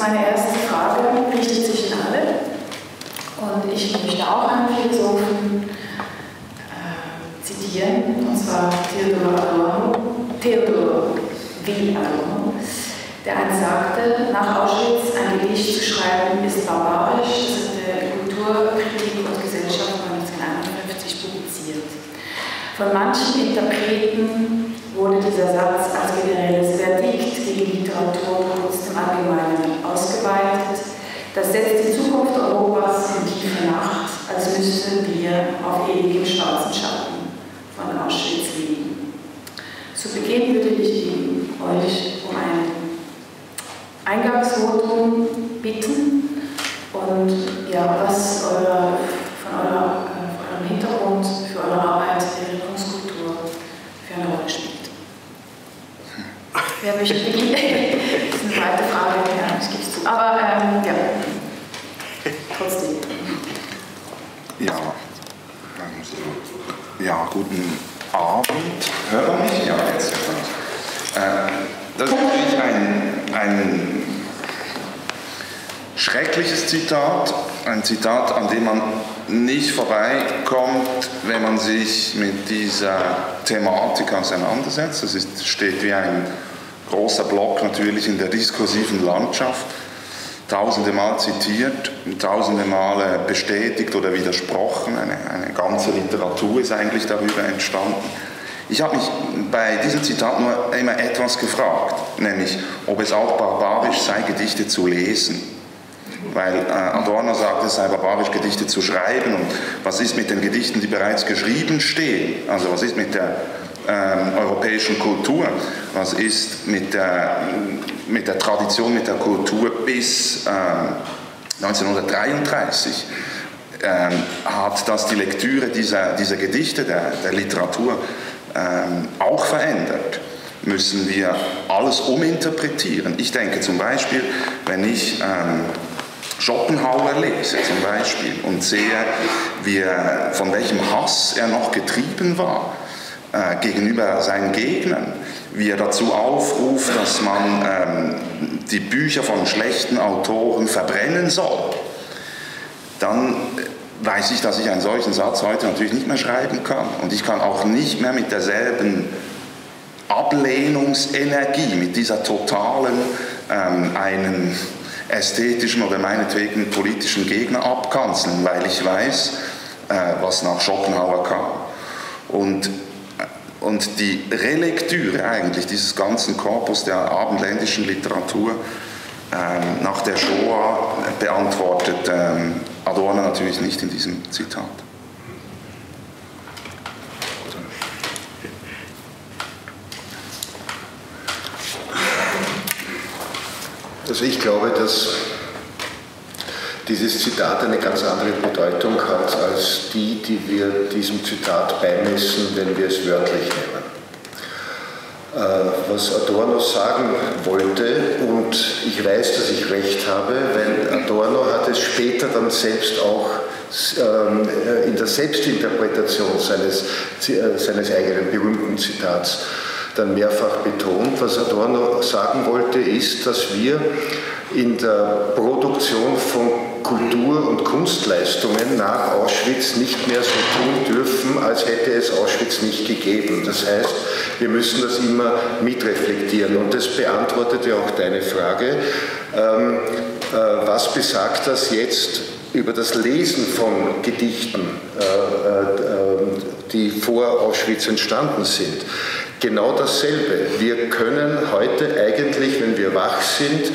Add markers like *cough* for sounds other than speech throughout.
Meine erste Frage richtet sich an alle und ich möchte auch einen Philosophen äh, zitieren, und zwar Theodor Adorno, Theodor W. Adorno, der einst sagte, nach Auschwitz ein Gedicht zu schreiben ist barbarisch, das ist der Kulturkritik und Gesellschaft von 1951 publiziert. Von manchen Interpreten wurde dieser Satz als generelles Verdikt gegen Literatur und Kunst im Allgemeinen ausgeweitet. Das setzt die Zukunft Europas in tiefe Nacht, als müssten wir auf ewigem schwarzen Schatten von Auschwitz liegen. Zu Beginn würde ich euch um ein Eingangsvotum bitten und ja, was eure, von, eurer, äh, von eurem Hintergrund für eure Arbeit der Erinnerungskultur für eine Rolle spielt. Wer möchte beginnen? *laughs* Das ist eine weite Frage, ja, es zu. Aber ähm, ja, trotzdem. Ja, ja, guten Abend. Hört man mich? Ja, jetzt. Äh, das ist natürlich ein, ein schreckliches Zitat, ein Zitat, an dem man nicht vorbeikommt, wenn man sich mit dieser Thematik auseinandersetzt. Das ist, steht wie ein großer Block natürlich in der diskursiven Landschaft, tausende Mal zitiert, tausende Male bestätigt oder widersprochen. Eine, eine ganze Literatur ist eigentlich darüber entstanden. Ich habe mich bei diesem Zitat nur immer etwas gefragt, nämlich ob es auch barbarisch sei, Gedichte zu lesen. Weil äh, Adorno sagt, es sei barbarisch, Gedichte zu schreiben. Und was ist mit den Gedichten, die bereits geschrieben stehen? Also was ist mit der ähm, europäischen Kultur? Was ist mit der, mit der Tradition, mit der Kultur bis ähm, 1933? Ähm, hat das die Lektüre dieser, dieser Gedichte, der, der Literatur, ähm, auch verändert, müssen wir alles uminterpretieren. Ich denke zum Beispiel, wenn ich ähm, Schopenhauer lese zum Beispiel und sehe, wie von welchem Hass er noch getrieben war äh, gegenüber seinen Gegnern, wie er dazu aufruft, dass man ähm, die Bücher von schlechten Autoren verbrennen soll, dann weiß ich, dass ich einen solchen Satz heute natürlich nicht mehr schreiben kann. Und ich kann auch nicht mehr mit derselben Ablehnungsenergie, mit dieser totalen ähm, einen ästhetischen oder meinetwegen politischen Gegner abkanzeln, weil ich weiß, äh, was nach Schopenhauer kam. Und, und die Relektüre eigentlich dieses ganzen Korpus der abendländischen Literatur ähm, nach der Shoah beantwortet ähm, Adorno natürlich nicht in diesem Zitat. Also ich glaube, dass dieses Zitat eine ganz andere Bedeutung hat als die, die wir diesem Zitat beimessen, wenn wir es wörtlich nehmen. Äh, was Adorno sagen wollte, und ich weiß, dass ich recht habe, weil Adorno hat es später dann selbst auch ähm, in der Selbstinterpretation seines, äh, seines eigenen berühmten Zitats dann mehrfach betont. Was Adorno sagen wollte, ist, dass wir in der Produktion von Kultur- und Kunstleistungen nach Auschwitz nicht mehr so tun dürfen, als hätte es Auschwitz nicht gegeben. Das heißt, wir müssen das immer mitreflektieren. Und das beantwortet ja auch deine Frage. Ähm, äh, was besagt das jetzt über das Lesen von Gedichten, äh, äh, die vor Auschwitz entstanden sind? Genau dasselbe. Wir können heute eigentlich, wenn wir wach sind,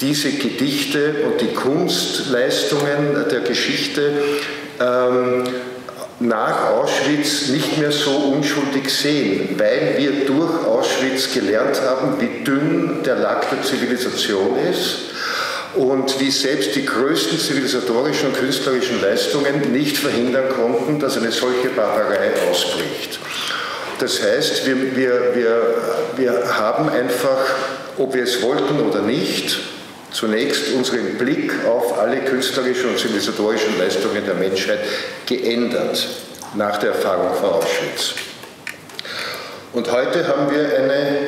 diese Gedichte und die Kunstleistungen der Geschichte ähm, nach Auschwitz nicht mehr so unschuldig sehen, weil wir durch Auschwitz gelernt haben, wie dünn der Lack der Zivilisation ist und wie selbst die größten zivilisatorischen und künstlerischen Leistungen nicht verhindern konnten, dass eine solche Barbarei ausbricht. Das heißt, wir, wir, wir, wir haben einfach, ob wir es wollten oder nicht, zunächst unseren Blick auf alle künstlerischen und zivilisatorischen Leistungen der Menschheit geändert nach der Erfahrung von Auschwitz. Und heute haben wir eine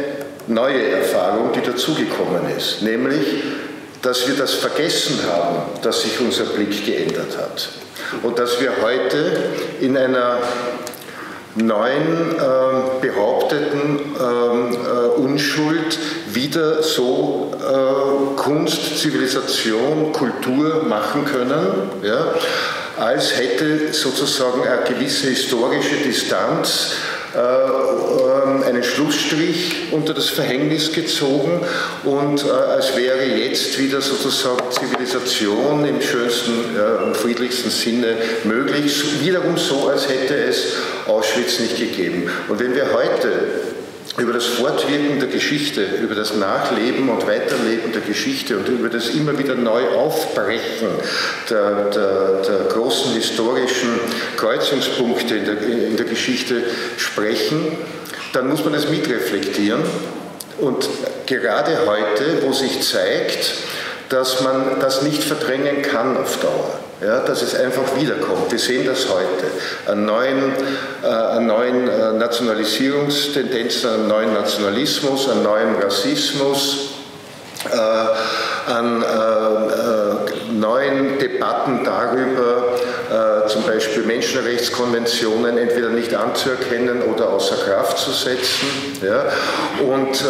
neue Erfahrung, die dazugekommen ist, nämlich dass wir das vergessen haben, dass sich unser Blick geändert hat. Und dass wir heute in einer neuen äh, behaupteten ähm, äh, Unschuld wieder so äh, Kunst, Zivilisation, Kultur machen können, ja, als hätte sozusagen eine gewisse historische Distanz äh, ähm, einen Schlussstrich unter das Verhängnis gezogen und äh, als wäre jetzt wieder sozusagen Zivilisation im schönsten und friedlichsten Sinne möglich. Wiederum so, als hätte es Auschwitz nicht gegeben. Und wenn wir heute über das Fortwirken der Geschichte, über das Nachleben und Weiterleben der Geschichte und über das immer wieder neu Aufbrechen der, der, der großen historischen Kreuzungspunkte in der, in der Geschichte sprechen, dann muss man es mitreflektieren. Und gerade heute, wo sich zeigt, dass man das nicht verdrängen kann auf Dauer, ja, dass es einfach wiederkommt. Wir sehen das heute. An neuen, äh, neuen äh, Nationalisierungstendenzen, an neuen Nationalismus, an neuem Rassismus, äh, an äh, äh, neuen Debatten darüber, zum Beispiel Menschenrechtskonventionen entweder nicht anzuerkennen oder außer Kraft zu setzen. Ja? Und,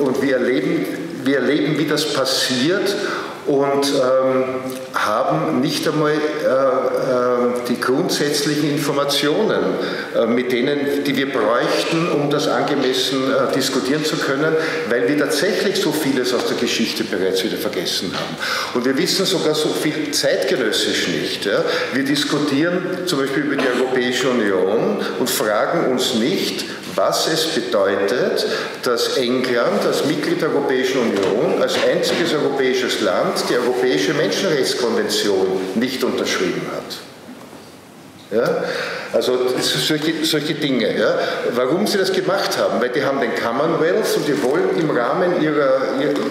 und wir, erleben, wir erleben, wie das passiert und ähm, haben nicht einmal äh, äh, die grundsätzlichen Informationen, äh, mit denen, die wir bräuchten, um das angemessen äh, diskutieren zu können, weil wir tatsächlich so vieles aus der Geschichte bereits wieder vergessen haben. Und wir wissen sogar so viel zeitgenössisch nicht. Ja? Wir diskutieren zum Beispiel über die Europäische Union und fragen uns nicht, was es bedeutet, dass England als Mitglied der Europäischen Union, als einziges europäisches Land, die Europäische Menschenrechtskonvention nicht unterschrieben hat. Ja? Also solche, solche Dinge. Ja? Warum sie das gemacht haben? Weil die haben den Commonwealth und die wollen im Rahmen ihrer,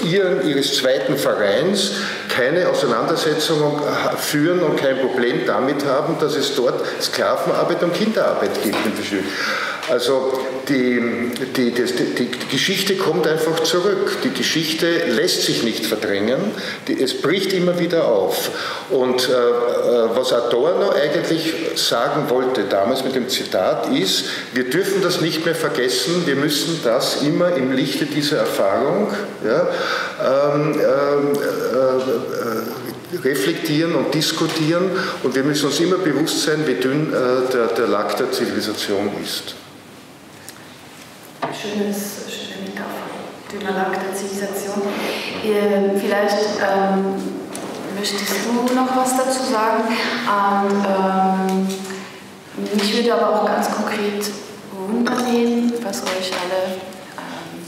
ihren, ihres zweiten Vereins keine Auseinandersetzung führen und kein Problem damit haben, dass es dort Sklavenarbeit und Kinderarbeit gibt. Also die, die, die, die, Geschichte kommt einfach zurück. Die Geschichte lässt sich nicht verdrängen. es bricht immer wieder auf. Und äh, äh, was Adorno eigentlich sagen wollte damals mit dem Zitat ist, wir dürfen das nicht mehr vergessen, wir müssen das immer im Lichte dieser Erfahrung ja, ähm, ähm äh, äh, reflektieren und diskutieren und wir müssen uns immer bewusst sein, wie dünn äh, der, der Lack der Zivilisation ist schönes, schöne Metapher, dünner Lack der Zivilisation. Vielleicht ähm, möchtest du noch was dazu sagen? Ähm, ähm, mich würde aber auch ganz konkret wundern, was euch alle, ähm,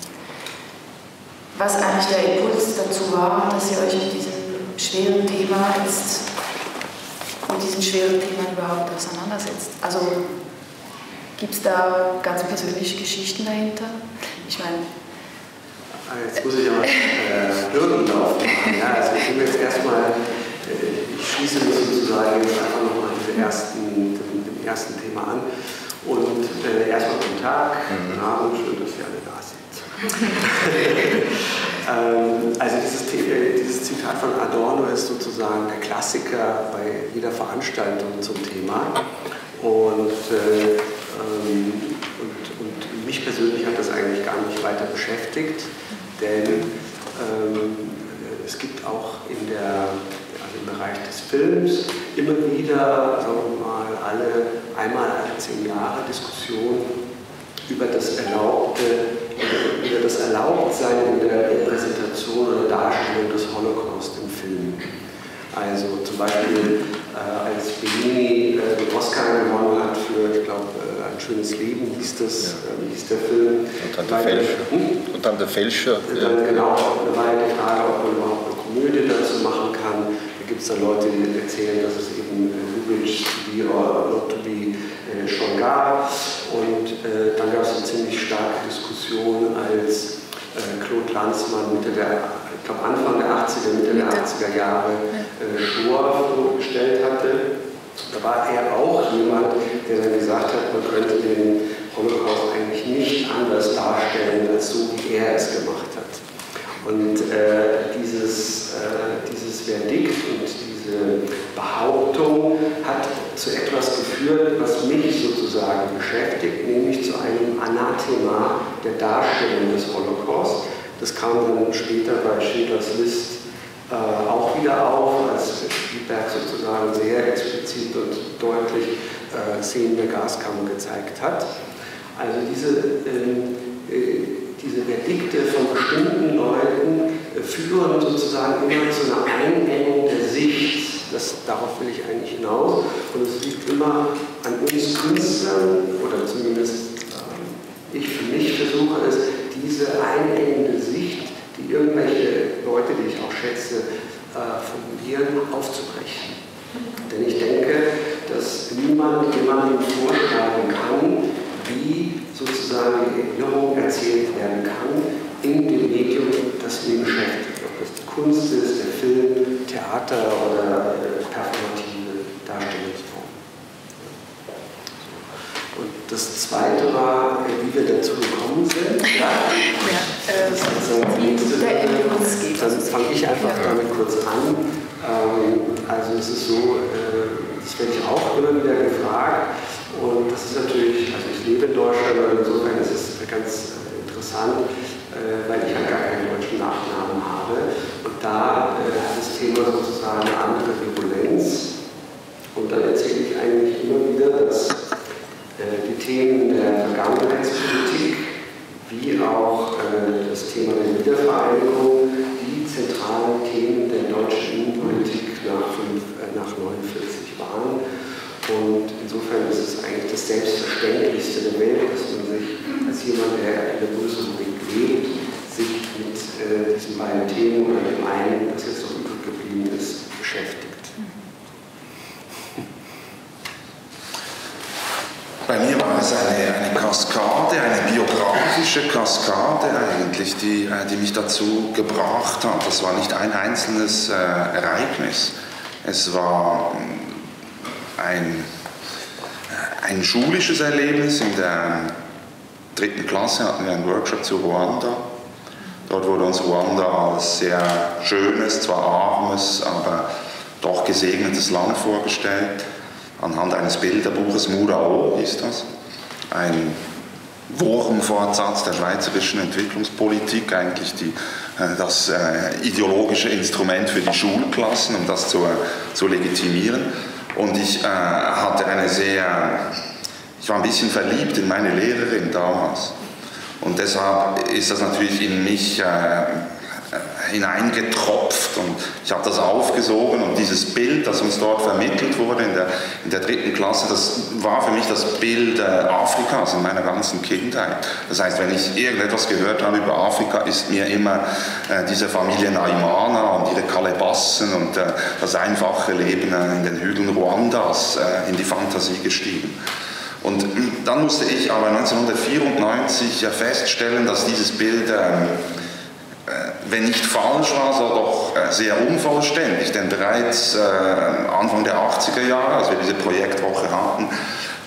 was eigentlich der Impuls dazu war, dass ihr euch mit diesem schweren Thema jetzt, mit diesem schweren Thema überhaupt auseinandersetzt. Also Gibt es da ganz persönliche Geschichten dahinter? Ich meine. Ah, jetzt muss ich ja mal äh, Hürden laufen. Ja, also ich will jetzt erstmal, äh, ich schließe mich sozusagen jetzt einfach nochmal dem ersten, dem, dem ersten Thema an. Und äh, erstmal guten Tag, guten mhm. Abend, schön, dass ihr alle da sind. *laughs* ähm, also dieses, äh, dieses, Zitat von Adorno ist sozusagen der Klassiker bei jeder Veranstaltung zum Thema. Und äh, ähm, und, und, mich persönlich hat das eigentlich gar nicht weiter beschäftigt, denn ähm, es gibt auch in der, also im Bereich des Films immer wieder, sagen wir mal, alle, einmal alle zehn Jahre Diskussionen über das Erlaubte, über das Erlaubtsein in der Repräsentation oder Darstellung des Holocaust im Film. Also zum Beispiel äh, als Bellini äh, den Oscar gewonnen hat für, ich glaube, äh, ein schönes Leben hieß das, ja. Äh, hieß der Film. Und dann der Fälscher. Hm? Und dann der Fälscher. Und dann, genau, da war ja die Frage, ob man überhaupt eine Komödie dazu machen kann. Da gibt es dann Leute, die erzählen, dass es eben Lubitsch not to be äh, schon gab. Und äh, dann gab es eine ziemlich starke Diskussion, als Claude Lanzmann Mitte der ich glaube Anfang der 80er, Mitte der 80er Jahre äh, Shoah vorgestellt hatte. Da war er auch jemand, der dann gesagt hat, man könnte den Holocaust eigentlich nicht anders darstellen, als so wie er es gemacht hat. Und äh, dieses, äh, dieses Verdikt und diese Behauptung hat zu etwas geführt, was mich sozusagen beschäftigt, nämlich zu einem Anathema der Darstellung des Holocaust. Das kam dann später bei Schindlers List äh, auch wieder auf, als Spielberg sozusagen sehr explizit und deutlich äh, Szenen der Gaskammer gezeigt hat. Also diese, ähm, äh, diese Verdikte von bestimmten Leuten äh, führen sozusagen immer zu einer Einengung der Sicht. Das, darauf will ich eigentlich hinaus. Und es liegt immer an uns Künstlern, oder zumindest äh, ich für mich versuche es, diese einengende Sicht, die irgendwelche Leute, die ich auch schätze, äh, formulieren, aufzubrechen. Denn ich denke, dass niemand jemandem vorschlagen kann, wie sozusagen die Erinnerung erzählt werden kann in dem Medium, das ihn beschäftigt. Ob das die Kunst ist, der Film, Theater oder äh, performative Darstellungsform. Und das Zweite war, äh, wie wir dazu gekommen sind. *laughs* Ja, ja äh, also, der Dann fange ich einfach ja. damit kurz an. Ähm, also es ist so, äh, das werde ich auch immer wieder gefragt, und das ist natürlich, also ich lebe in Deutschland, aber insofern ist es ganz äh, interessant, äh, weil ich ja gar keinen deutschen Nachnamen habe. Und da äh, hat das Thema sozusagen eine andere Virulenz. Und dann erzähle ich eigentlich immer wieder, dass die Themen der Vergangenheitspolitik wie auch das Thema der Wiedervereinigung die zentralen Themen der deutschen Innenpolitik nach, nach 49 waren. Und insofern ist es eigentlich das Selbstverständlichste der Welt, dass man sich als jemand, der in der Bundesrepublik lebt, sich mit äh, diesen beiden Themen oder dem einen, das jetzt noch übrig geblieben ist, beschäftigt. Bei mir war es eine, eine Kaskade, eine biografische Kaskade eigentlich, die, äh, die mich dazu gebracht hat. Das war nicht ein einzelnes äh, Ereignis. Es war ein, ein schulisches Erlebnis. In der dritten Klasse hatten wir einen Workshop zu Ruanda. Dort wurde uns Ruanda als sehr schönes, zwar armes, aber doch gesegnetes Land vorgestellt. Anhand eines Bilderbuches, Murao ist das. Ein Wurmfortsatz der schweizerischen Entwicklungspolitik, eigentlich die, äh, das äh, ideologische Instrument für die Schulklassen, um das zu, zu legitimieren. Und ich äh, hatte eine sehr, ich war ein bisschen verliebt in meine Lehrerin damals. Und deshalb ist das natürlich in mich äh, hineingetropft und ich habe das aufgesogen und dieses Bild, das uns dort vermittelt wurde in der, in der dritten Klasse, das war für mich das Bild äh, Afrikas in meiner ganzen Kindheit. Das heißt, wenn ich irgendetwas gehört habe über Afrika, ist mir immer äh, diese Familie Naimana und ihre Kalebassen und äh, das einfache Leben äh, in den Hügeln Ruandas äh, in die Fantasie gestiegen. Und dann musste ich aber 1994 feststellen, dass dieses Bild ähm, wenn nicht falsch war, so doch äh, sehr unvollständig, denn bereits äh, Anfang der 80er Jahre, als wir diese Projektwoche hatten,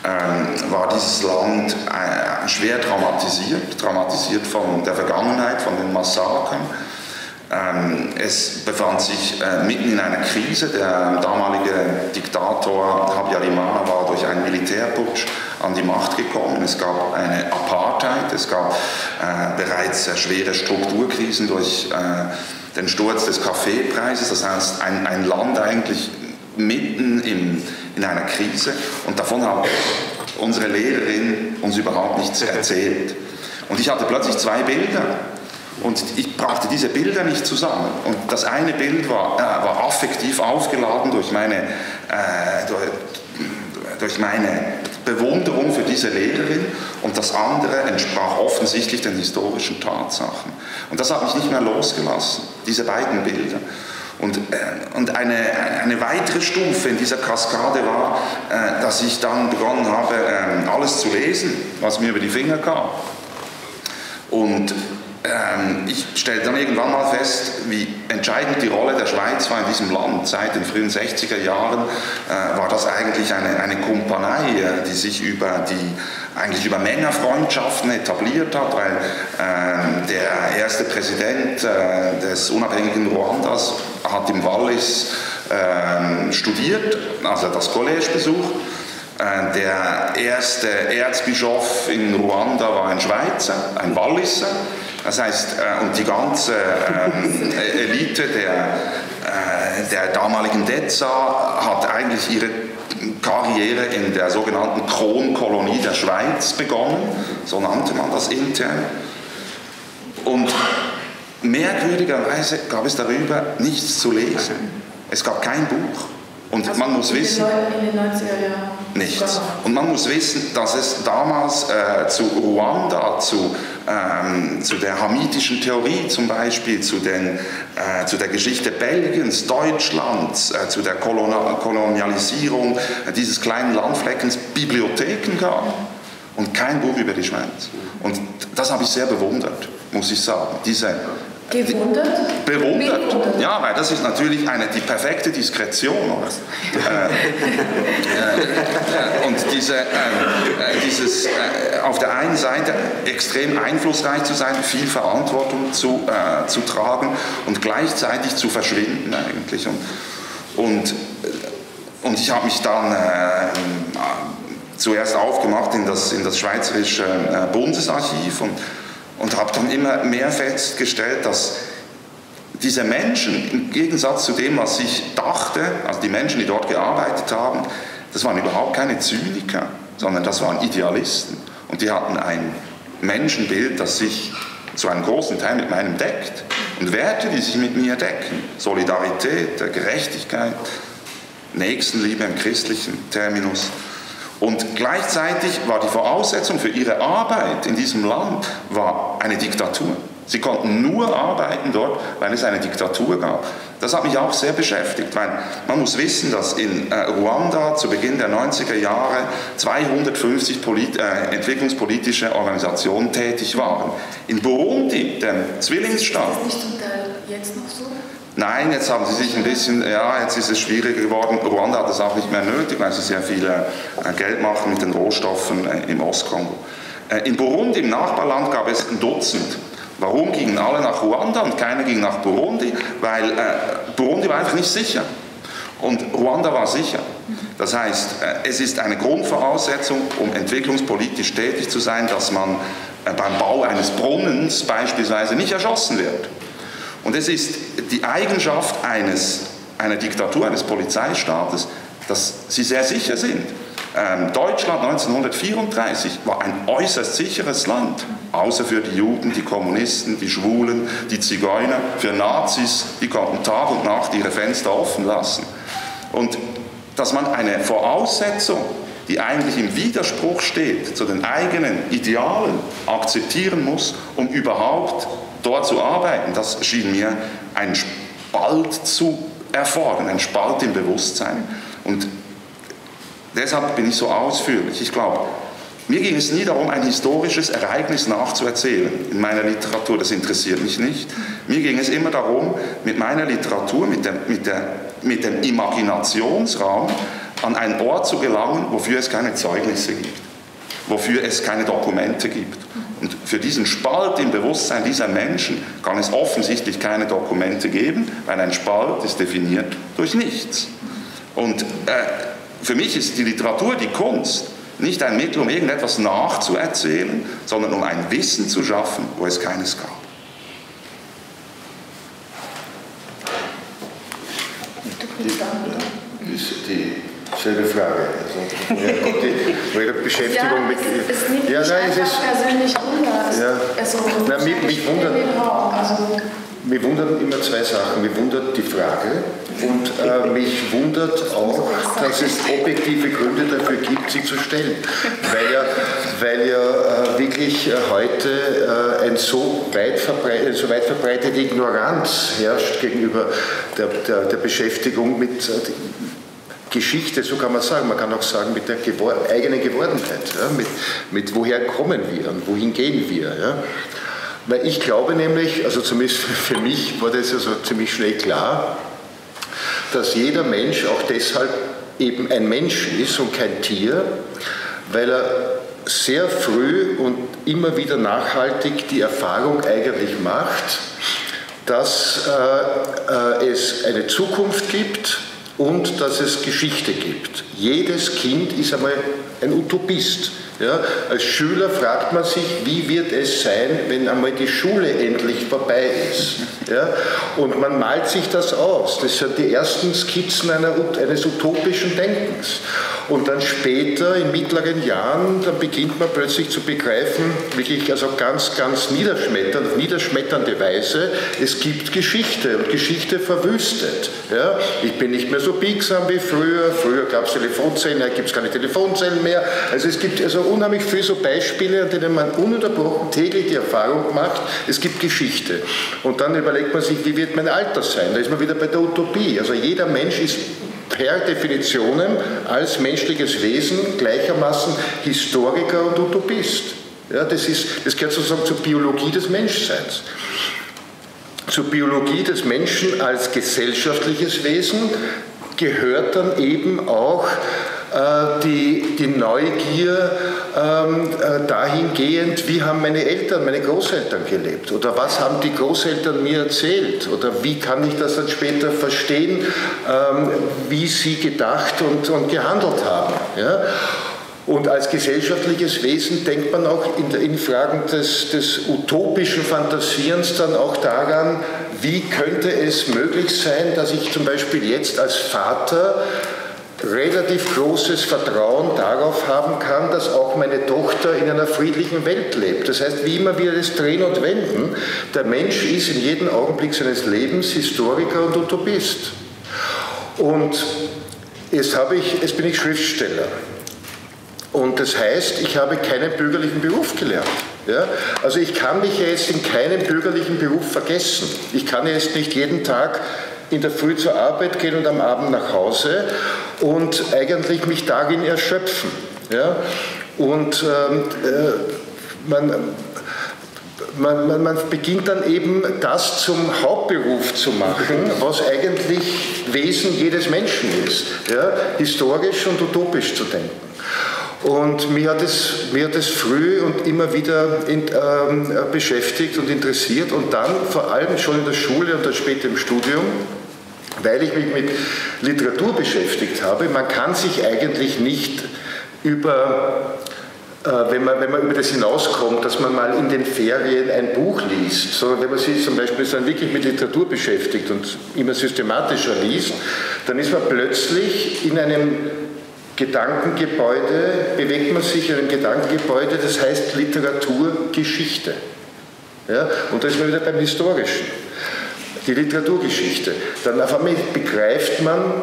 ähm, war dieses Land äh, schwer traumatisiert, traumatisiert von der Vergangenheit, von den Massakern. Ähm, es befand sich mitten in einer Krise. Der damalige Diktator Habyarimana war durch einen Militärputsch an die Macht gekommen. Es gab eine Apartheid, es gab äh, bereits äh, schwere Strukturkrisen durch äh, den Sturz des Kaffeepreises. Das heißt, ein, ein Land eigentlich mitten in, in einer Krise und davon hat unsere Lehrerin uns überhaupt nichts erzählt. Und ich hatte plötzlich zwei Bilder und ich brachte diese Bilder nicht zusammen. Und das eine Bild war, äh, war affektiv aufgeladen durch meine, äh, durch, meine Bewunderung für diese Lehrerin und das andere entsprach offensichtlich den historischen Tatsachen. Und das hat mich nicht mehr losgelassen, diese beiden Bilder. Und, äh, und eine, eine weitere Stufe in dieser Kaskade war, äh, dass ich dann begonnen habe, äh, alles zu lesen, was mir über die Finger kam. Und ähm, ich stellte dann irgendwann mal fest, wie entscheidend die Rolle der Schweiz war in diesem Land. Seit den frühen 60er Jahren äh, war das eigentlich eine, eine Kumpanei, äh, die sich über die eigentlich über Männerfreundschaften etabliert hat, weil äh, der erste Präsident äh, des unabhängigen Ruandas hat im Wallis äh, studiert, also das College besucht. Äh, der erste Erzbischof in Ruanda war ein Schweizer, ein Walliser. Das heißt, äh, und die ganze ähm, *laughs* Elite der, äh, der damaligen DEZA hat eigentlich ihre Karriere in der sogenannten Kronkolonie der Schweiz begonnen, so nannte man das intern. Und merkwürdigerweise gab es darüber nichts zu lesen. Es gab kein Buch. Und also man muss wissen, nichts. Und man muss wissen, dass es damals äh, zu Ruanda, zu, ähm, zu der hamitischen Theorie zum Beispiel, zu, den, äh, zu der Geschichte Belgiens, Deutschlands, äh, zu der Kolonial Kolonialisierung äh, dieses kleinen Landfleckens Bibliotheken gab. Und kein Buch über die Schweiz. Und das habe ich sehr bewundert, muss ich sagen. Diese Gewundert? Bewundert. Ja, weil das ist natürlich eine, die perfekte Diskretion. äh, äh, und diese, äh, dieses, äh, auf der einen Seite extrem einflussreich zu sein, viel Verantwortung zu, äh, zu tragen und gleichzeitig zu verschwinden eigentlich. Und, und, äh, und ich habe mich dann zuerst aufgemacht in das, in das Schweizerische Bundesarchiv und und habe dann immer mehr festgestellt, dass diese Menschen, im Gegensatz zu dem, was ich dachte, also die Menschen, die dort gearbeitet haben, das waren überhaupt keine Zyniker, sondern das waren Idealisten. Und die hatten ein Menschenbild, das sich zu einem großen Teil mit meinem deckt. Und Werte, die sich mit mir decken. Solidarität, Gerechtigkeit, Nächstenliebe im christlichen Terminus. Und gleichzeitig war die Voraussetzung für ihre Arbeit in diesem Land war eine Diktatur. Sie konnten nur arbeiten dort, weil es eine Diktatur gab. Das hat mich auch sehr beschäftigt, weil man muss wissen, dass in äh, Ruanda zu Beginn der 90er Jahre 250 Polit äh, entwicklungspolitische Organisationen tätig waren. In Burundi, dem Zwillingsstaat. Ist das nicht zum Teil jetzt noch so? Nein, jetzt haben sie sich ein bisschen, ja, jetzt ist es schwieriger geworden. Ruanda hat es auch nicht mehr nötig, weil sie sehr viel äh, Geld machen mit den Rohstoffen äh, im Ostkongo. Äh, in Burundi, im Nachbarland, gab es ein Dutzend. Warum gingen alle nach Ruanda und keiner ging nach Burundi? Weil äh, Burundi war einfach nicht sicher. Und Ruanda war sicher. Das heißt, äh, es ist eine Grundvoraussetzung, um entwicklungspolitisch tätig zu sein, dass man äh, beim Bau eines Brunnens beispielsweise nicht erschossen wird. Und es ist die Eigenschaft eines, einer Diktatur, eines Polizeistaates, dass sie sehr sicher sind. Ähm, Deutschland 1934 war ein äußerst sicheres Land, außer für die Juden, die Kommunisten, die Schwulen, die Zigeuner, für Nazis, die konnten Tag und Nacht ihre Fenster offen lassen. Und dass man eine Voraussetzung, die eigentlich im Widerspruch steht zu den eigenen Idealen, akzeptieren muss, um überhaupt dort zu arbeiten, das schien mir ein Spalt zu erfordern, ein Spalt im Bewusstsein. Und deshalb bin ich so ausführlich. Ich glaube, mir ging es nie darum, ein historisches Ereignis nachzuerzählen in meiner Literatur, das interessiert mich nicht. Mir ging es immer darum, mit meiner Literatur, mit, der, mit, der, mit dem Imaginationsraum an einen Ort zu gelangen, wofür es keine Zeugnisse gibt, wofür es keine Dokumente gibt. Und für diesen Spalt im Bewusstsein dieser Menschen kann es offensichtlich keine Dokumente geben, weil ein Spalt ist definiert durch nichts. Und äh, für mich ist die Literatur, die Kunst, nicht ein Mittel, um irgendetwas nachzuerzählen, sondern um ein Wissen zu schaffen, wo es keines gab. Die, die Selbe Frage. Also, ja, die, eure Beschäftigung ja, mit. Es, es nimmt ja, nein, es ist, persönlich wunder. Ja. Also, nein, mich, mich wundert, also, mich wundern immer zwei Sachen. Mich wundert die Frage und äh, mich wundert auch, dass es objektive Gründe dafür gibt, sie zu stellen. Weil ja, weil ja äh, wirklich äh, heute äh, ein so weit, eine so weit verbreitete Ignoranz herrscht gegenüber der, der, der Beschäftigung mit äh, Geschichte, so kann man sagen. Man kann auch sagen mit der eigenen Gewordenheit, ja, mit, mit woher kommen wir und wohin gehen wir. Ja. Weil ich glaube nämlich, also zumindest *laughs* für mich war das also ziemlich schnell klar, dass jeder Mensch auch deshalb eben ein Mensch ist und kein Tier, weil er sehr früh und immer wieder nachhaltig die Erfahrung eigentlich macht, dass äh, äh, es eine Zukunft gibt und dass es Geschichte gibt. Jedes Kind ist einmal ein Utopist. Ja, als Schüler fragt man sich, wie wird es sein, wenn einmal die Schule endlich vorbei ist. Ja, und man malt sich das aus. Das sind die ersten Skizzen einer, eines utopischen Denkens. Und dann später, in mittleren Jahren, dann beginnt man plötzlich zu begreifen, wirklich also ganz, ganz niederschmetternd, niederschmetternde Weise, es gibt Geschichte und Geschichte verwüstet. Ja? Ich bin nicht mehr so biegsam wie früher, früher gab es Telefonzellen, heute gibt es keine Telefonzellen mehr. Also es gibt also unheimlich viele so Beispiele, an denen man ununterbrochen täglich die Erfahrung macht, es gibt Geschichte. Und dann überlegt man sich, wie wird mein Alter sein? Da ist man wieder bei der Utopie. Also jeder Mensch ist per Definition als menschliches Wesen gleichermaßen Historiker und Utopist. Ja, das, ist, das gehört sozusagen zur Biologie des Menschseins. Zur Biologie des Menschen als gesellschaftliches Wesen gehört dann eben auch die, die Neugier ähm, äh, dahingehend, wie haben meine Eltern, meine Großeltern gelebt oder was haben die Großeltern mir erzählt oder wie kann ich das dann später verstehen, ähm, wie sie gedacht und, und gehandelt haben. Ja? Und als gesellschaftliches Wesen denkt man auch in, in Fragen des, des, utopischen Fantasierens dann auch daran, wie könnte es möglich sein, dass ich zum Beispiel jetzt als Vater relativ großes Vertrauen darauf haben kann, dass auch meine Tochter in einer friedlichen Welt lebt. Das heißt, wie immer wir das drehen und wenden, der Mensch ist in jedem Augenblick seines Lebens Historiker und Utopist. Und jetzt, habe ich, jetzt bin ich Schriftsteller. Und das heißt, ich habe keinen bürgerlichen Beruf gelernt. Ja? Also ich kann mich ja jetzt in keinem bürgerlichen Beruf vergessen. Ich kann jetzt nicht jeden Tag in der Früh zur Arbeit gehen und am Abend nach Hause und eigentlich mich darin erschöpfen. Ja? Und ähm, äh, man, man, man, man, beginnt dann eben das zum Hauptberuf zu machen, was eigentlich Wesen jedes Menschen ist, ja? historisch und utopisch zu denken. Und mich hat es, mich hat es früh und immer wieder in, ähm, beschäftigt und interessiert und dann vor allem schon in der Schule und dann später im Studium, weil ich mich mit Literatur beschäftigt habe. Man kann sich eigentlich nicht über äh, wenn man, wenn man über das hinauskommt, dass man mal in den Ferien ein Buch liest, sondern wenn man sich zum Beispiel dann wirklich mit Literatur beschäftigt und immer systematischer liest, dann ist man plötzlich in einem Gedankengebäude, bewegt man sich in einem Gedankengebäude, das heißt Literaturgeschichte. Ja? Und da ist man wieder beim Historischen, die Literaturgeschichte. Dann auf einmal begreift man,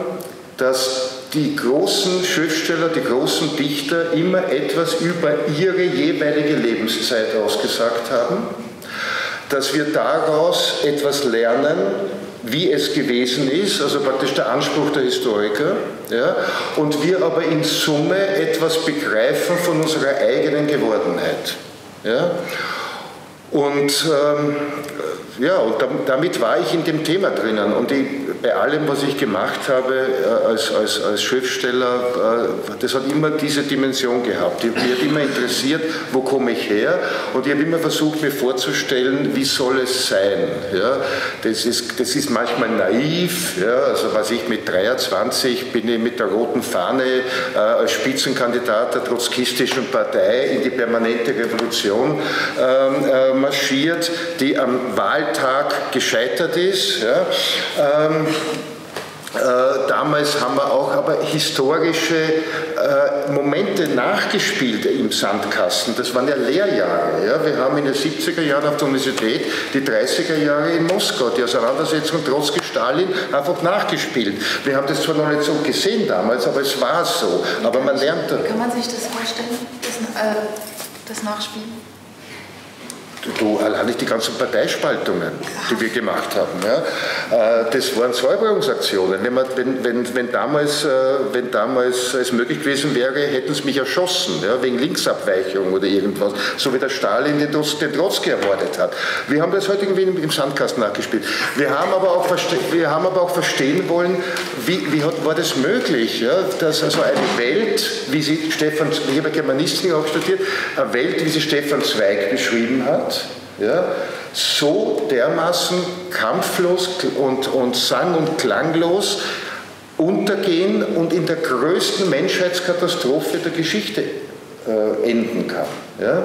dass die großen Schriftsteller, die großen Dichter immer etwas über ihre jeweilige Lebenszeit ausgesagt haben, dass wir daraus etwas lernen, wie es gewesen ist, also praktisch der Anspruch der Historiker, ja, und wir aber in Summe etwas begreifen von unserer eigenen Gewordenheit. Ja. Und ähm, ja, und damit war ich in dem Thema drinnen. Und ich, bei allem, was ich gemacht habe äh, als, als, als Schriftsteller, äh, das hat immer diese Dimension gehabt. Mich hat immer interessiert, wo komme ich her? Und ich habe immer versucht, mir vorzustellen, wie soll es sein? Ja, das, ist, das ist manchmal naiv. Ja, also was ich mit 23 bin ich mit der roten Fahne äh, als Spitzenkandidat der trotzkistischen Partei in die permanente Revolution ähm, äh, marschiert, die am Wahltag gescheitert ist. Ja. Ähm, äh, damals haben wir auch aber historische äh, Momente nachgespielt im Sandkasten. Das waren ja Lehrjahre. Ja? Wir haben in den 70er Jahren auf der Universität die 30er Jahre in Moskau, die Auseinandersetzung Trotzki-Stalin, einfach nachgespielt. Wir haben das zwar noch nicht so gesehen damals, aber es war so. Aber man lernt. Kann man sich das vorstellen, das, äh, das Nachspielen? Du, allein nicht die ganzen Parteispaltungen, die wir gemacht haben. Ja. Äh, das waren Säuberungsaktionen. Wenn, wenn, wenn, damals, äh, wenn damals es möglich gewesen wäre, hätten sie mich erschossen, ja, wegen Linksabweichung oder irgendwas, so wie der Stalin den, den Trotzki ermordet hat. Wir haben das heute irgendwie im Sandkasten nachgespielt. Wir haben aber auch, wir haben aber auch verstehen wollen, wie, wie hat, war das möglich, ja, dass also eine Welt, wie sie Stefan, ich habe Germanistik auch studiert, eine Welt, wie sie Stefan Zweig beschrieben hat, ja, so dermaßen kampflos und, und sang- und klanglos untergehen und in der größten Menschheitskatastrophe der Geschichte äh, enden kann. Ja?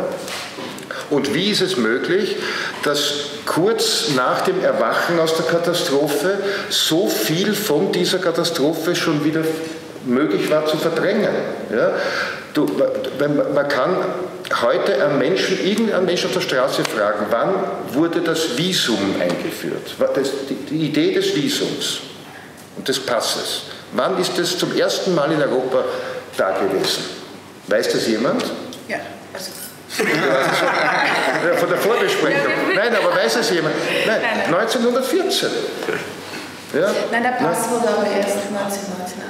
Und wie ist es möglich, dass kurz nach dem Erwachen aus der Katastrophe so viel von dieser Katastrophe schon wieder möglich war zu verdrängen? Ja? Du, man kann heute einen Menschen, irgendeinen Menschen auf der Straße fragen, wann wurde das Visum eingeführt? Das, die, die Idee des Visums und des Passes. Wann ist das zum ersten Mal in Europa da gewesen? Weiß das jemand? Ja, also von der Vorbesprechung. Nein, aber weiß es jemand? Nein, 1914. Ja? Nein, der Pass wurde aber erst 1919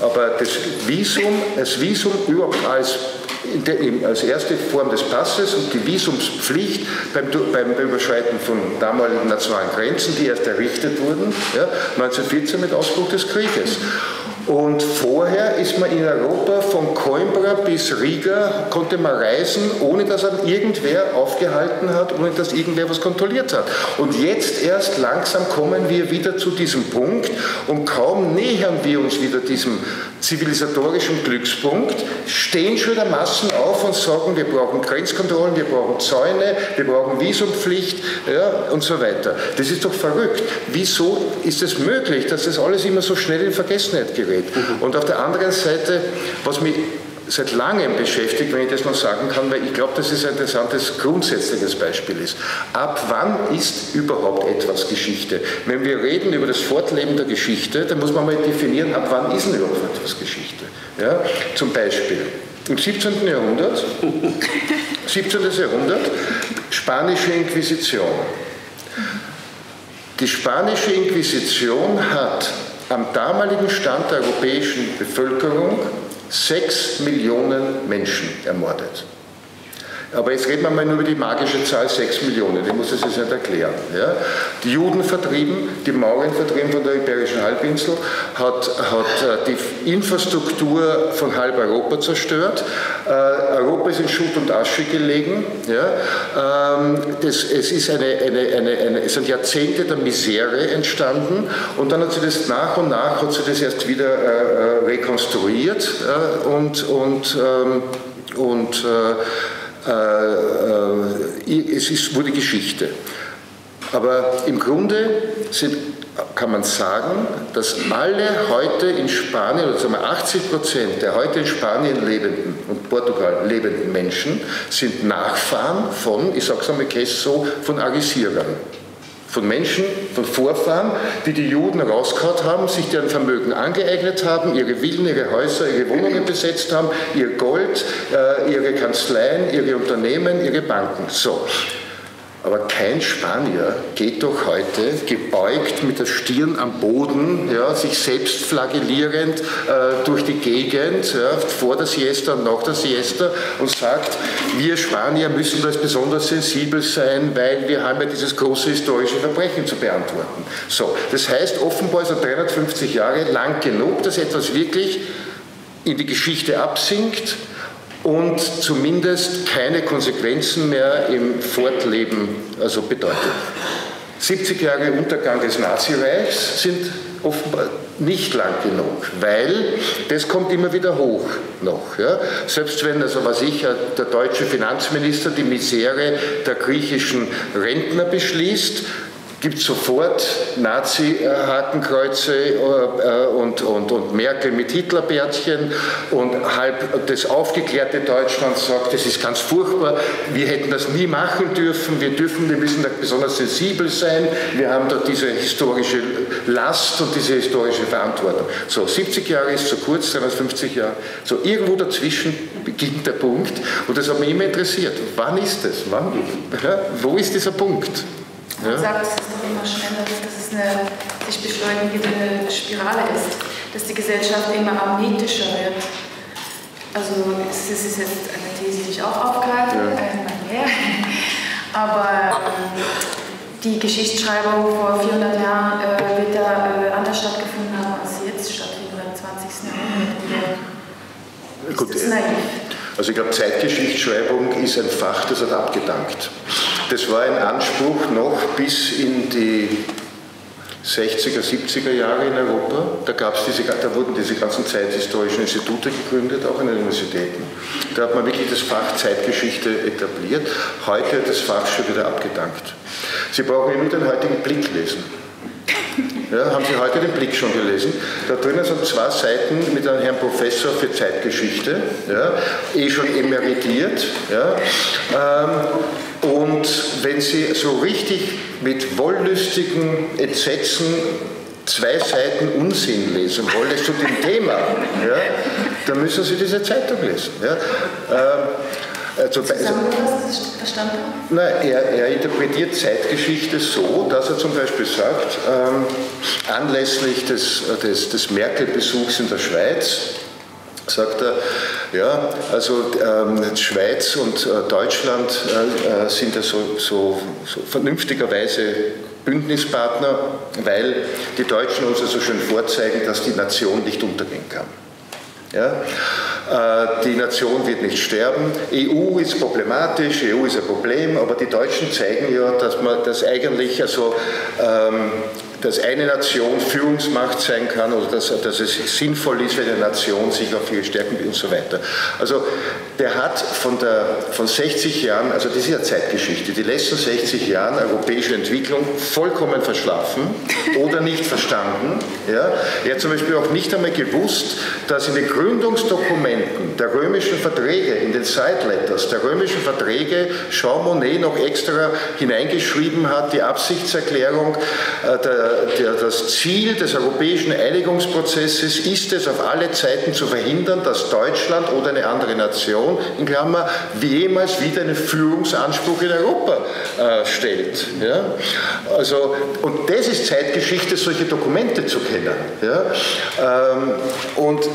aber das Visum, das Visum überhaupt als als erste Form des Passes und die Visumspflicht beim, beim Überschreiten von damaligen nationalen Grenzen, die erst errichtet wurden, ja, 1914 mit Ausbruch des Krieges. Und vorher ist man in Europa von Coimbra bis Riga, konnte man reisen, ohne dass er irgendwer aufgehalten hat, ohne dass irgendwer was kontrolliert hat. Und jetzt erst langsam kommen wir wieder zu diesem Punkt und kaum nähern wir uns wieder diesem zivilisatorischen Glückspunkt, stehen schon der Massen auf und sagen, wir brauchen Grenzkontrollen, wir brauchen Zäune, wir brauchen Visumpflicht ja, und so weiter. Das ist doch verrückt. Wieso ist es möglich, dass das alles immer so schnell in Vergessenheit gerät? Mhm. Und auf der anderen Seite, was mich seit langem beschäftigt, wenn ich das noch sagen kann, weil ich glaube, dass es ein interessantes grundsätzliches Beispiel ist. Ab wann ist überhaupt etwas Geschichte? Wenn wir reden über das Fortleben der Geschichte, dann muss man mal definieren, ab wann ist denn überhaupt etwas Geschichte? Ja? Zum Beispiel im 17. Jahrhundert, *laughs* 17. Jahrhundert, spanische Inquisition. Die spanische Inquisition hat am damaligen Stand der europäischen Bevölkerung sechs Millionen Menschen ermordet. Aber jetzt reden wir mal nur über die magische Zahl 6 Millionen, die muss es jetzt nicht erklären. Ja? Die Juden vertrieben, die Mauren vertrieben von der Iberischen Halbinsel, hat, hat äh, die Infrastruktur von halb Europa zerstört. Äh, Europa ist in Schutt und Asche gelegen. Ja? Ähm, das, es, ist eine, eine, eine, eine, es sind Jahrzehnte der Misere entstanden und dann hat sie das nach und nach, hat sie das erst wieder äh, äh rekonstruiert äh, und, und, ähm, und äh, es ist, wurde Geschichte. Aber im Grunde sind, kann man sagen, dass alle heute in Spanien, oder sagen wir 80 Prozent der heute in Spanien lebenden und Portugal lebenden Menschen sind Nachfahren von, ich sage es einmal so, von Arisierern von Menschen, von Vorfahren, die die Juden rausgehauen haben, sich deren Vermögen angeeignet haben, ihre Villen, ihre Häuser, ihre Wohnungen besetzt haben, ihr Gold, äh, ihre Kanzleien, ihre Unternehmen, ihre Banken. So. Aber kein Spanier geht doch heute gebeugt mit der Stirn am Boden, ja, sich selbst flagellierend äh, durch die Gegend, ja, vor der Siesta und nach der Siesta und sagt, wir Spanier müssen da besonders sensibel sein, weil wir haben ja dieses große historische Verbrechen zu beantworten. So, das heißt, offenbar ist er 350 Jahre lang genug, dass etwas wirklich in die Geschichte absinkt und zumindest keine Konsequenzen mehr im Fortleben also bedeutet. 70 Jahre Untergang des Nazireichs sind offenbar nicht lang genug, weil das kommt immer wieder hoch noch. Ja. Selbst wenn, also was ich, der deutsche Finanzminister die Misere der griechischen Rentner beschließt, gibt sofort Nazi-Hakenkreuze äh, und, und, und Merkel mit Hitlerbärtchen und halb das aufgeklärte Deutschland sagt, das ist ganz furchtbar, wir hätten das nie machen dürfen, wir dürfen, wir müssen da besonders sensibel sein, wir haben da diese historische Last und diese historische Verantwortung. So, 70 Jahre ist zu kurz, 250 Jahre. So, irgendwo dazwischen beginnt der Punkt und das hat mich immer interessiert. Wann ist das? Wann, wo ist dieser Punkt? Man ja. sagt, es ist doch immer schneller, dass es eine sich beschleunigende Spirale ist, dass die Gesellschaft immer amnetischer wird. Also es ist jetzt eine These, die ich auch aufgreife, ja. äh, *laughs* aber ähm, die Geschichtsschreibung vor 400 Jahren äh, wird da äh, anders stattgefunden haben, als sie jetzt stattfindet im 20. Jahrhundert. Gut, ist das naiv? Also ich glaube, Zeitgeschichtsschreibung ist ein Fach, das hat abgedankt. Das war ein Anspruch noch bis in die 60er, 70er Jahre in Europa. Da, gab's diese, da wurden diese ganzen zeithistorischen Institute gegründet, auch an den Universitäten. Da hat man wirklich das Fach Zeitgeschichte etabliert. Heute hat das Fach schon wieder abgedankt. Sie brauchen nur den heutigen Blick lesen. Ja, haben Sie heute den Blick schon gelesen? Da drinnen sind zwei Seiten mit einem Herrn Professor für Zeitgeschichte, ja, eh schon emeritiert. Ja, ähm, und wenn Sie so richtig mit wollüstigen Entsetzen zwei Seiten Unsinn lesen wollen zu dem *laughs* Thema, ja, dann müssen Sie diese Zeitung lesen. Ja. Ähm, also, verstanden? Nein, er, er, interpretiert Zeitgeschichte so, dass er zum Beispiel sagt, ähm, anlässlich des, des, des Merkel-Besuchs in der Schweiz, sagt er, ja, also ähm, Schweiz und äh, Deutschland äh, äh sind ja so, so, so vernünftigerweise Bündnispartner, weil die Deutschen uns ja so schön vorzeigen, dass die Nation nicht untergehen kann. Ja? Äh, die Nation wird nicht sterben. EU ist problematisch, EU ist ein Problem, aber die Deutschen zeigen ja, dass man das eigentlich also ähm, dass eine Nation Führungsmacht sein kann oder dass, dass es sinnvoll ist, wenn eine Nation sich auf ihre Stärken und so weiter. Also der hat von, der, von 60 Jahren, also das ist ja Zeitgeschichte, die letzten 60 Jahre europäische Entwicklung vollkommen verschlafen oder nicht verstanden. Ja. Er hat zum Beispiel auch nicht einmal gewusst, dass in den Gründungsdokumenten der römischen Verträge, in den Side Letters der römischen Verträge Jean Monnet noch extra hineingeschrieben hat, die Absichtserklärung äh, der der, das Ziel des europäischen Einigungsprozesses ist es, auf alle Zeiten zu verhindern, dass Deutschland oder eine andere Nation, in Klammer, jemals wieder einen Führungsanspruch in Europa äh, stellt. Ja? Also, und das ist Zeitgeschichte, solche Dokumente zu kennen. Ja? Ähm, und äh,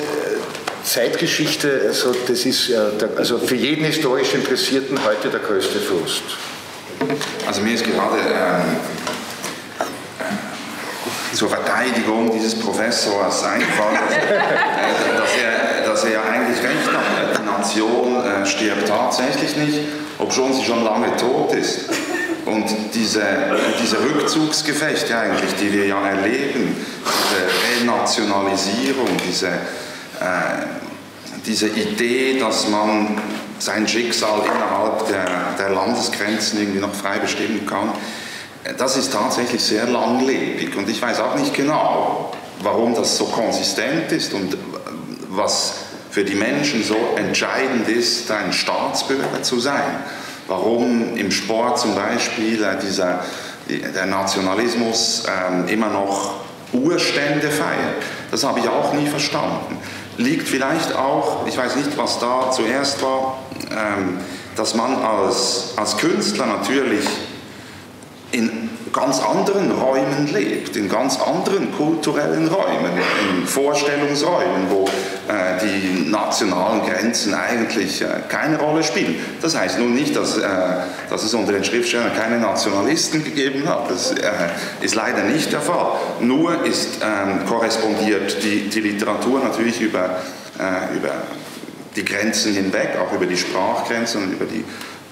Zeitgeschichte, also das ist äh, der, also für jeden historisch Interessierten heute der größte Frust. Also mir ist gerade ähm, zur Verteidigung dieses Professors eingefallen, *laughs* dass, er, dass er ja eigentlich recht hat. Die Nation äh, stirbt tatsächlich nicht, obschon sie schon lange tot ist. Und diese, diese Rückzugsgefechte eigentlich, die wir ja erleben, diese Renationalisierung, diese, äh, diese Idee, dass man sein Schicksal innerhalb der, der Landesgrenzen irgendwie noch frei bestimmen kann, das ist tatsächlich sehr langlebig und ich weiß auch nicht genau, warum das so konsistent ist und was für die Menschen so entscheidend ist, ein Staatsbürger zu sein. Warum im Sport zum Beispiel äh, dieser, der Nationalismus ähm, immer noch Urstände feiert. Das habe ich auch nie verstanden. Liegt vielleicht auch, ich weiß nicht, was da zuerst war, ähm, dass man als, als Künstler natürlich in ganz anderen Räumen lebt, in ganz anderen kulturellen Räumen, in Vorstellungsräumen, wo äh, die nationalen Grenzen eigentlich äh, keine Rolle spielen. Das heißt nun nicht, dass, äh, dass es unter den Schriftstellern keine Nationalisten gegeben hat. Das äh, ist leider nicht der Fall. Nur ist ähm, korrespondiert die, die Literatur natürlich über, äh, über die Grenzen hinweg, auch über die Sprachgrenzen und über die,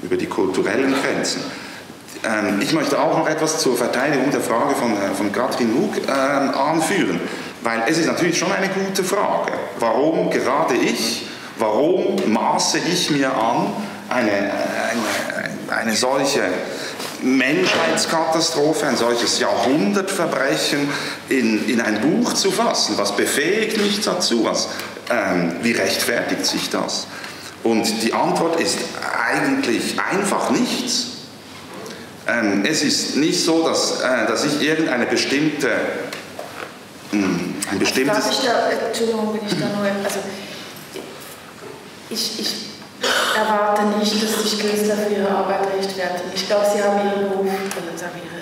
über die kulturellen Grenzen. Ähm, ich möchte auch noch etwas zur Verteidigung der Frage von, äh, von Katrin Hug ähm, anführen, weil es ist natürlich schon eine gute Frage. Warum gerade ich, warum maße ich mir an, eine, eine, eine solche Menschheitskatastrophe, ein solches Jahrhundertverbrechen in, in ein Buch zu fassen? Was befähigt mich dazu? Was, ähm, wie rechtfertigt sich das? Und die Antwort ist eigentlich einfach nichts. Ähm, es ist nicht so, dass, äh, dass ich irgendeine bestimmte, hm, ein bestimmtes... Darf ich da, Entschuldigung, wenn ich da nur, also ich, ich erwarte nicht, dass sich Künstler für ihre Arbeit rechtfertigen. Ich glaube, sie haben ihren Beruf, also sagen wir,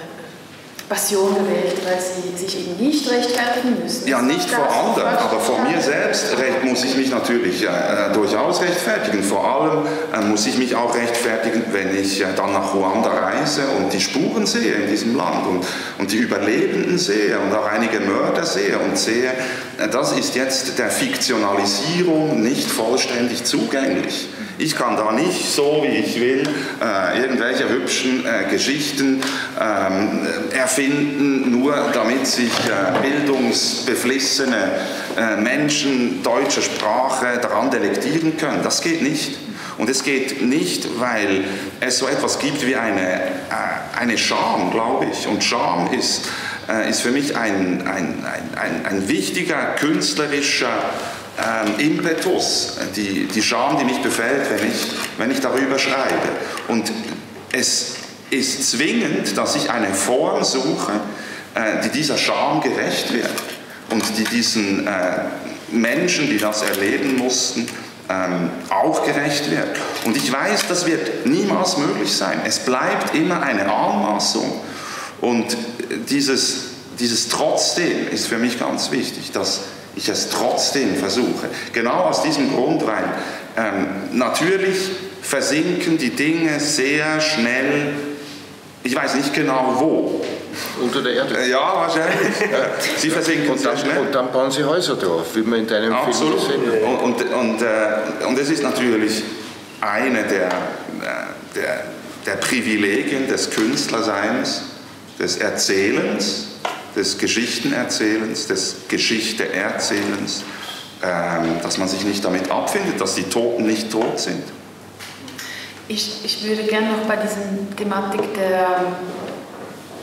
Passion gewählt, weil sie sich eben nicht rechtfertigen müssen. Ja, nicht vor anderen, aber vor mir selbst muss ich mich natürlich äh, durchaus rechtfertigen. Vor allem äh, muss ich mich auch rechtfertigen, wenn ich äh, dann nach Ruanda reise und die Spuren sehe in diesem Land und, und die Überlebenden sehe und auch einige Mörder sehe und sehe, äh, das ist jetzt der Fiktionalisierung nicht vollständig zugänglich. Ich kann da nicht so, wie ich will, äh, irgendwelche hübschen äh, Geschichten ähm, erfinden, nur damit sich äh, bildungsbeflissene äh, Menschen deutscher Sprache daran delektieren können. Das geht nicht. Und es geht nicht, weil es so etwas gibt wie eine, äh, eine Scham, glaube ich. Und Scham ist, äh, ist für mich ein, ein, ein, ein, wichtiger künstlerischer ähm, Impetus, die, die Scham, die mich befällt, wenn ich, wenn ich darüber schreibe. Und es ist zwingend, dass ich eine Form suche, äh, die dieser Scham gerecht wird und die diesen äh, Menschen, die das erleben mussten, ähm, auch gerecht wird. Und ich weiß, das wird niemals möglich sein. Es bleibt immer eine Anmaßung. Und dieses, dieses Trotzdem ist für mich ganz wichtig, dass ich es trotzdem versuche. Genau aus diesem Grund, weil ähm, natürlich versinken die Dinge sehr schnell, ich weiß nicht genau wo. Unter der Erde? Ja, wahrscheinlich. Sie versinken und dann, sehr schnell. Und dann bauen sie Häuser drauf, wie man in deinem Absolut. Film gesehen hat. Und, und, und, äh, und es ist natürlich eine der, äh, der, der Privilegien des Künstlerseins, des Erzählens, des Geschichtenerzählens, des Geschichteerzählens, ähm, dass man sich nicht damit abfindet, dass die Toten nicht tot sind. Ich, ich würde gerne noch bei dieser Thematik der,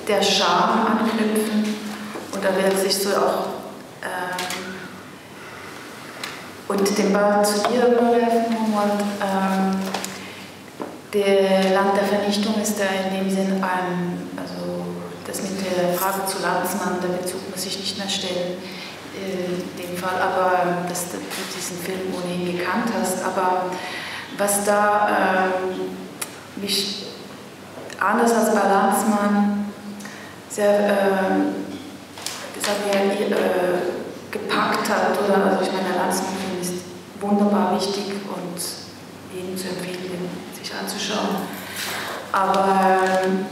der Scham anknüpfen und da werde ich so auch ähm, und den Ball zu dir überwerfen, ähm, der Land der Vernichtung ist da in dem Sinn ein, der Frage zu Landsmann, der Bezug muss ich nicht mehr stellen, äh, in dem Fall, aber dass du diesen Film ohnehin gekannt hast. Aber was da ähm, mich anders als bei Landsmann sehr äh, sagen äh, gepackt hat, oder also ich meine, der Landsmann-Film ist wunderbar wichtig und jedem zu empfehlen, sich anzuschauen. Aber ähm,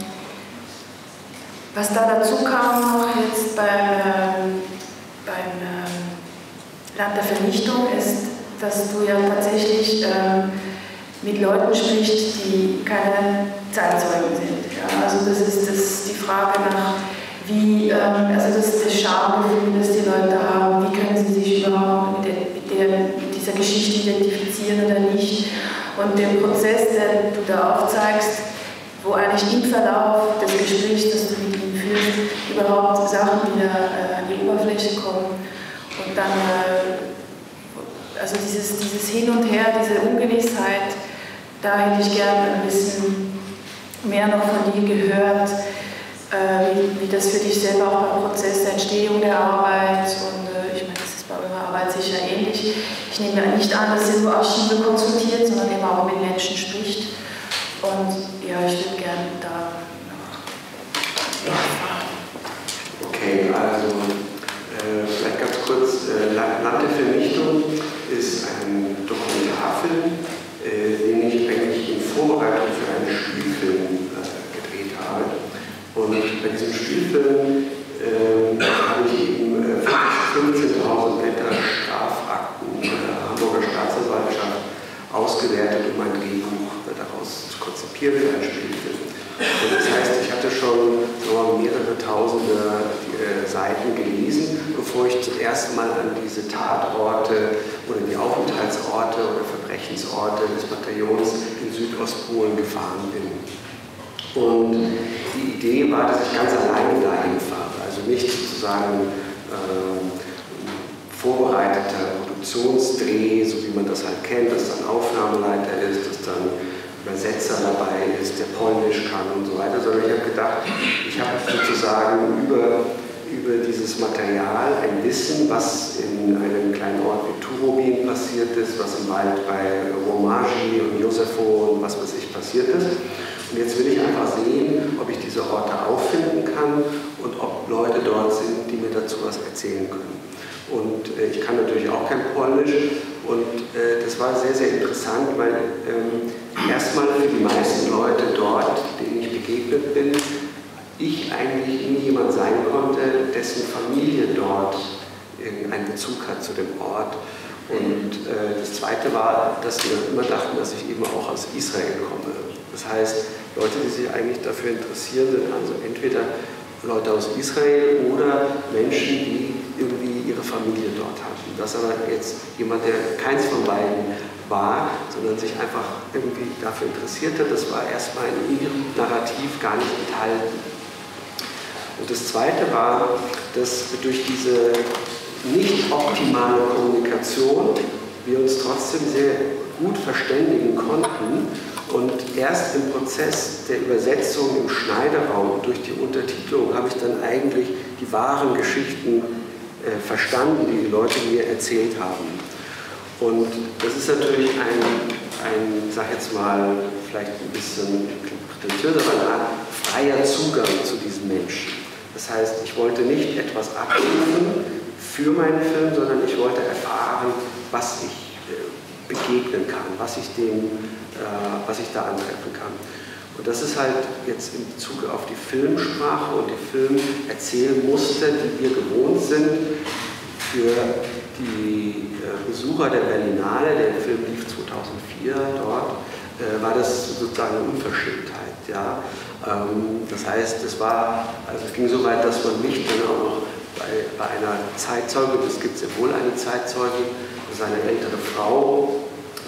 was da dazu kam noch jetzt beim, beim ähm, Land der Vernichtung ist, dass du ja tatsächlich ähm, mit Leuten sprichst, die keine Zeitzeugen sind. Also das ist das, die Frage nach, wie, ähm, also das ist das Schamgefühl, das die Leute haben, wie können sie sich überhaupt mit, der, mit, der, mit dieser Geschichte identifizieren oder nicht. Und den Prozess, den du da aufzeigst, wo eigentlich im Verlauf des Gesprächs, das du überhaupt Sachen wieder äh, an die Oberfläche kommen und dann, äh, also dieses, dieses Hin und Her, diese Ungewissheit, da hätte ich gerne ein bisschen mehr noch von dir gehört, äh, wie, wie, das für dich selber auch beim Prozess der Entstehung der Arbeit und äh, ich meine, das ist bei eurer Arbeit sicher ähnlich. Ich nehme ja nicht an, dass ihr nur Archive konsultiert, sondern eben auch mit Menschen spricht. Und ja, ich würde gerne da noch erfahren. Okay, also äh, vielleicht ganz kurz, der Vernichtung ist ein Dokumentarfilm, äh, den ich eigentlich in Vorbereitung für einen Spielfilm äh, gedreht habe. Und bei diesem Spielfilm äh, habe ich eben 15.000 Blätter Strafakten der Hamburger Staatsanwaltschaft ausgewertet, um ein Drehbuch daraus zu konzipieren einen Spielfilm. Und das heißt, hatte schon mehrere tausende äh, Seiten gelesen, bevor ich zum ersten Mal an diese Tatorte oder die Aufenthaltsorte oder Verbrechensorte des Bataillons in Südostpolen gefahren bin. Und die Idee war, dass ich ganz alleine dahin fahre, also nicht sozusagen äh, vorbereiteter Produktionsdreh, so wie man das halt kennt, dass dann Aufnahmeleiter ist, dass dann Übersetzer dabei ist, der Polnisch kann und so weiter, sondern ich habe gedacht, ich habe sozusagen über, über dieses Material ein Wissen, was in einem kleinen Ort wie Turobin passiert ist, was im Wald bei Romagi und Josefo und was weiß ich passiert ist. Und jetzt will ich einfach sehen, ob ich diese Orte auffinden kann und ob Leute dort sind, die mir dazu was erzählen können. Und äh, ich kann natürlich auch kein Polnisch. Und äh, das war sehr, sehr interessant, weil ähm, erstmal für die meisten Leute dort, denen ich begegnet bin, ich eigentlich nie jemand sein konnte, dessen Familie dort einen Bezug hat zu dem Ort. Und äh, das Zweite war, dass sie immer dachten, dass ich eben auch aus Israel komme. Das heißt, Leute, die sich eigentlich dafür interessieren, sind also entweder Leute aus Israel oder Menschen, die irgendwie ihre Familie dort hatten. Das aber jetzt jemand, der keins von beiden war, sondern sich einfach irgendwie dafür interessierte, das war erstmal in ihrem Narrativ gar nicht enthalten. Und das Zweite war, dass durch diese nicht optimale Kommunikation wir uns trotzdem sehr gut verständigen konnten und erst im Prozess der Übersetzung im Schneideraum durch die Untertitelung habe ich dann eigentlich die wahren Geschichten äh, verstanden, die die Leute mir erzählt haben. Und das ist natürlich ein, ein sag jetzt mal, vielleicht ein bisschen prätentiös, eine Art freier Zugang zu diesen Menschen. Das heißt, ich wollte nicht etwas abrufen für meinen Film, sondern ich wollte erfahren, was ich äh, begegnen kann, was ich, dem, äh, was ich da antreffen kann. Und das ist halt jetzt in Bezug auf die Filmsprache und die Filmerzählmuster, die wir gewohnt sind, für die äh, Besucher der Berlinale, der Film lief 2004 dort, äh, war das sozusagen eine Unverschämtheit. Ja? Ähm, das heißt, es war, also es ging so weit, dass man mich dann auch noch bei, bei einer Zeitzeugin, es gibt sehr wohl eine Zeitzeugin, das ist eine ältere Frau,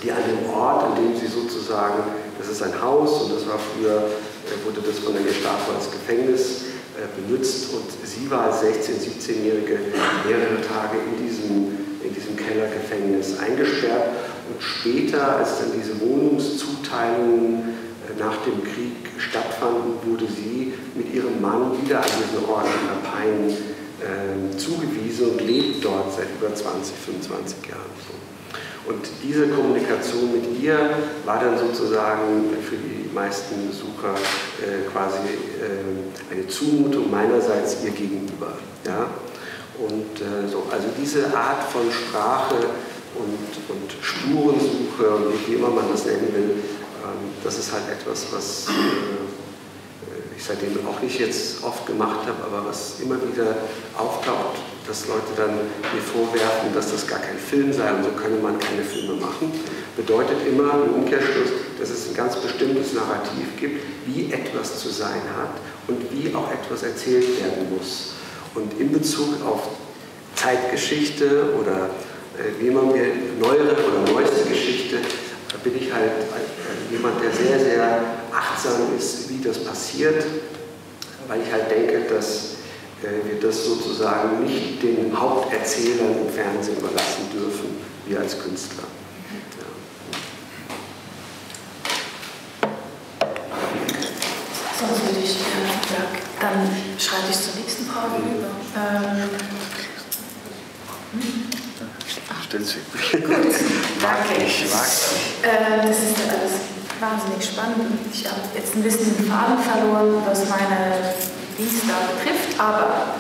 die an dem Ort, an dem sie sozusagen, das ist ein Haus und das war früher, äh, wurde das von der Gestapo als Gefängnis benutzt und sie war als 16-, 17-Jährige mehrere Tage in diesem, in diesem Kellergefängnis eingesperrt und später, als dann diese Wohnungszuteilungen äh, nach dem Krieg stattfanden, wurde sie mit ihrem Mann wieder an diesen Ort in Lapein äh, zugewiesen und lebt dort seit über 20, 25 Jahren. Und diese Kommunikation mit ihr war dann sozusagen für die meisten Besucher äh, quasi äh, eine Zumutung meinerseits ihr gegenüber. Ja? Und äh, so, also diese Art von Sprache und, und Spurensuche wie immer man das nennen will, ähm, das ist halt etwas, was äh, ich seitdem auch nicht jetzt oft gemacht habe, aber was immer wieder auftaucht dass Leute dann mir vorwerfen, dass das gar kein Film sei und so könne man keine Filme machen, bedeutet immer im Umkehrschluss, dass es ein ganz bestimmtes Narrativ gibt, wie etwas zu sein hat und wie auch etwas erzählt werden muss. Und in Bezug auf Zeitgeschichte oder äh, wie man mir neuere oder neueste Geschichte, bin ich halt äh, jemand, der sehr, sehr achtsam ist, wie das passiert, weil ich halt denke, dass äh, wir das sozusagen nicht den Haupterzählern im Fernsehen überlassen dürfen, wir als Künstler. Ja. Sonst würde ich, ja, dann schreite ich zur nächsten Frage über. Ähm, hm? Stellen Sie. Gut, danke. Äh, das ist alles wahnsinnig spannend. Ich habe jetzt ein bisschen den Faden verloren, was meine dies da betrifft, aber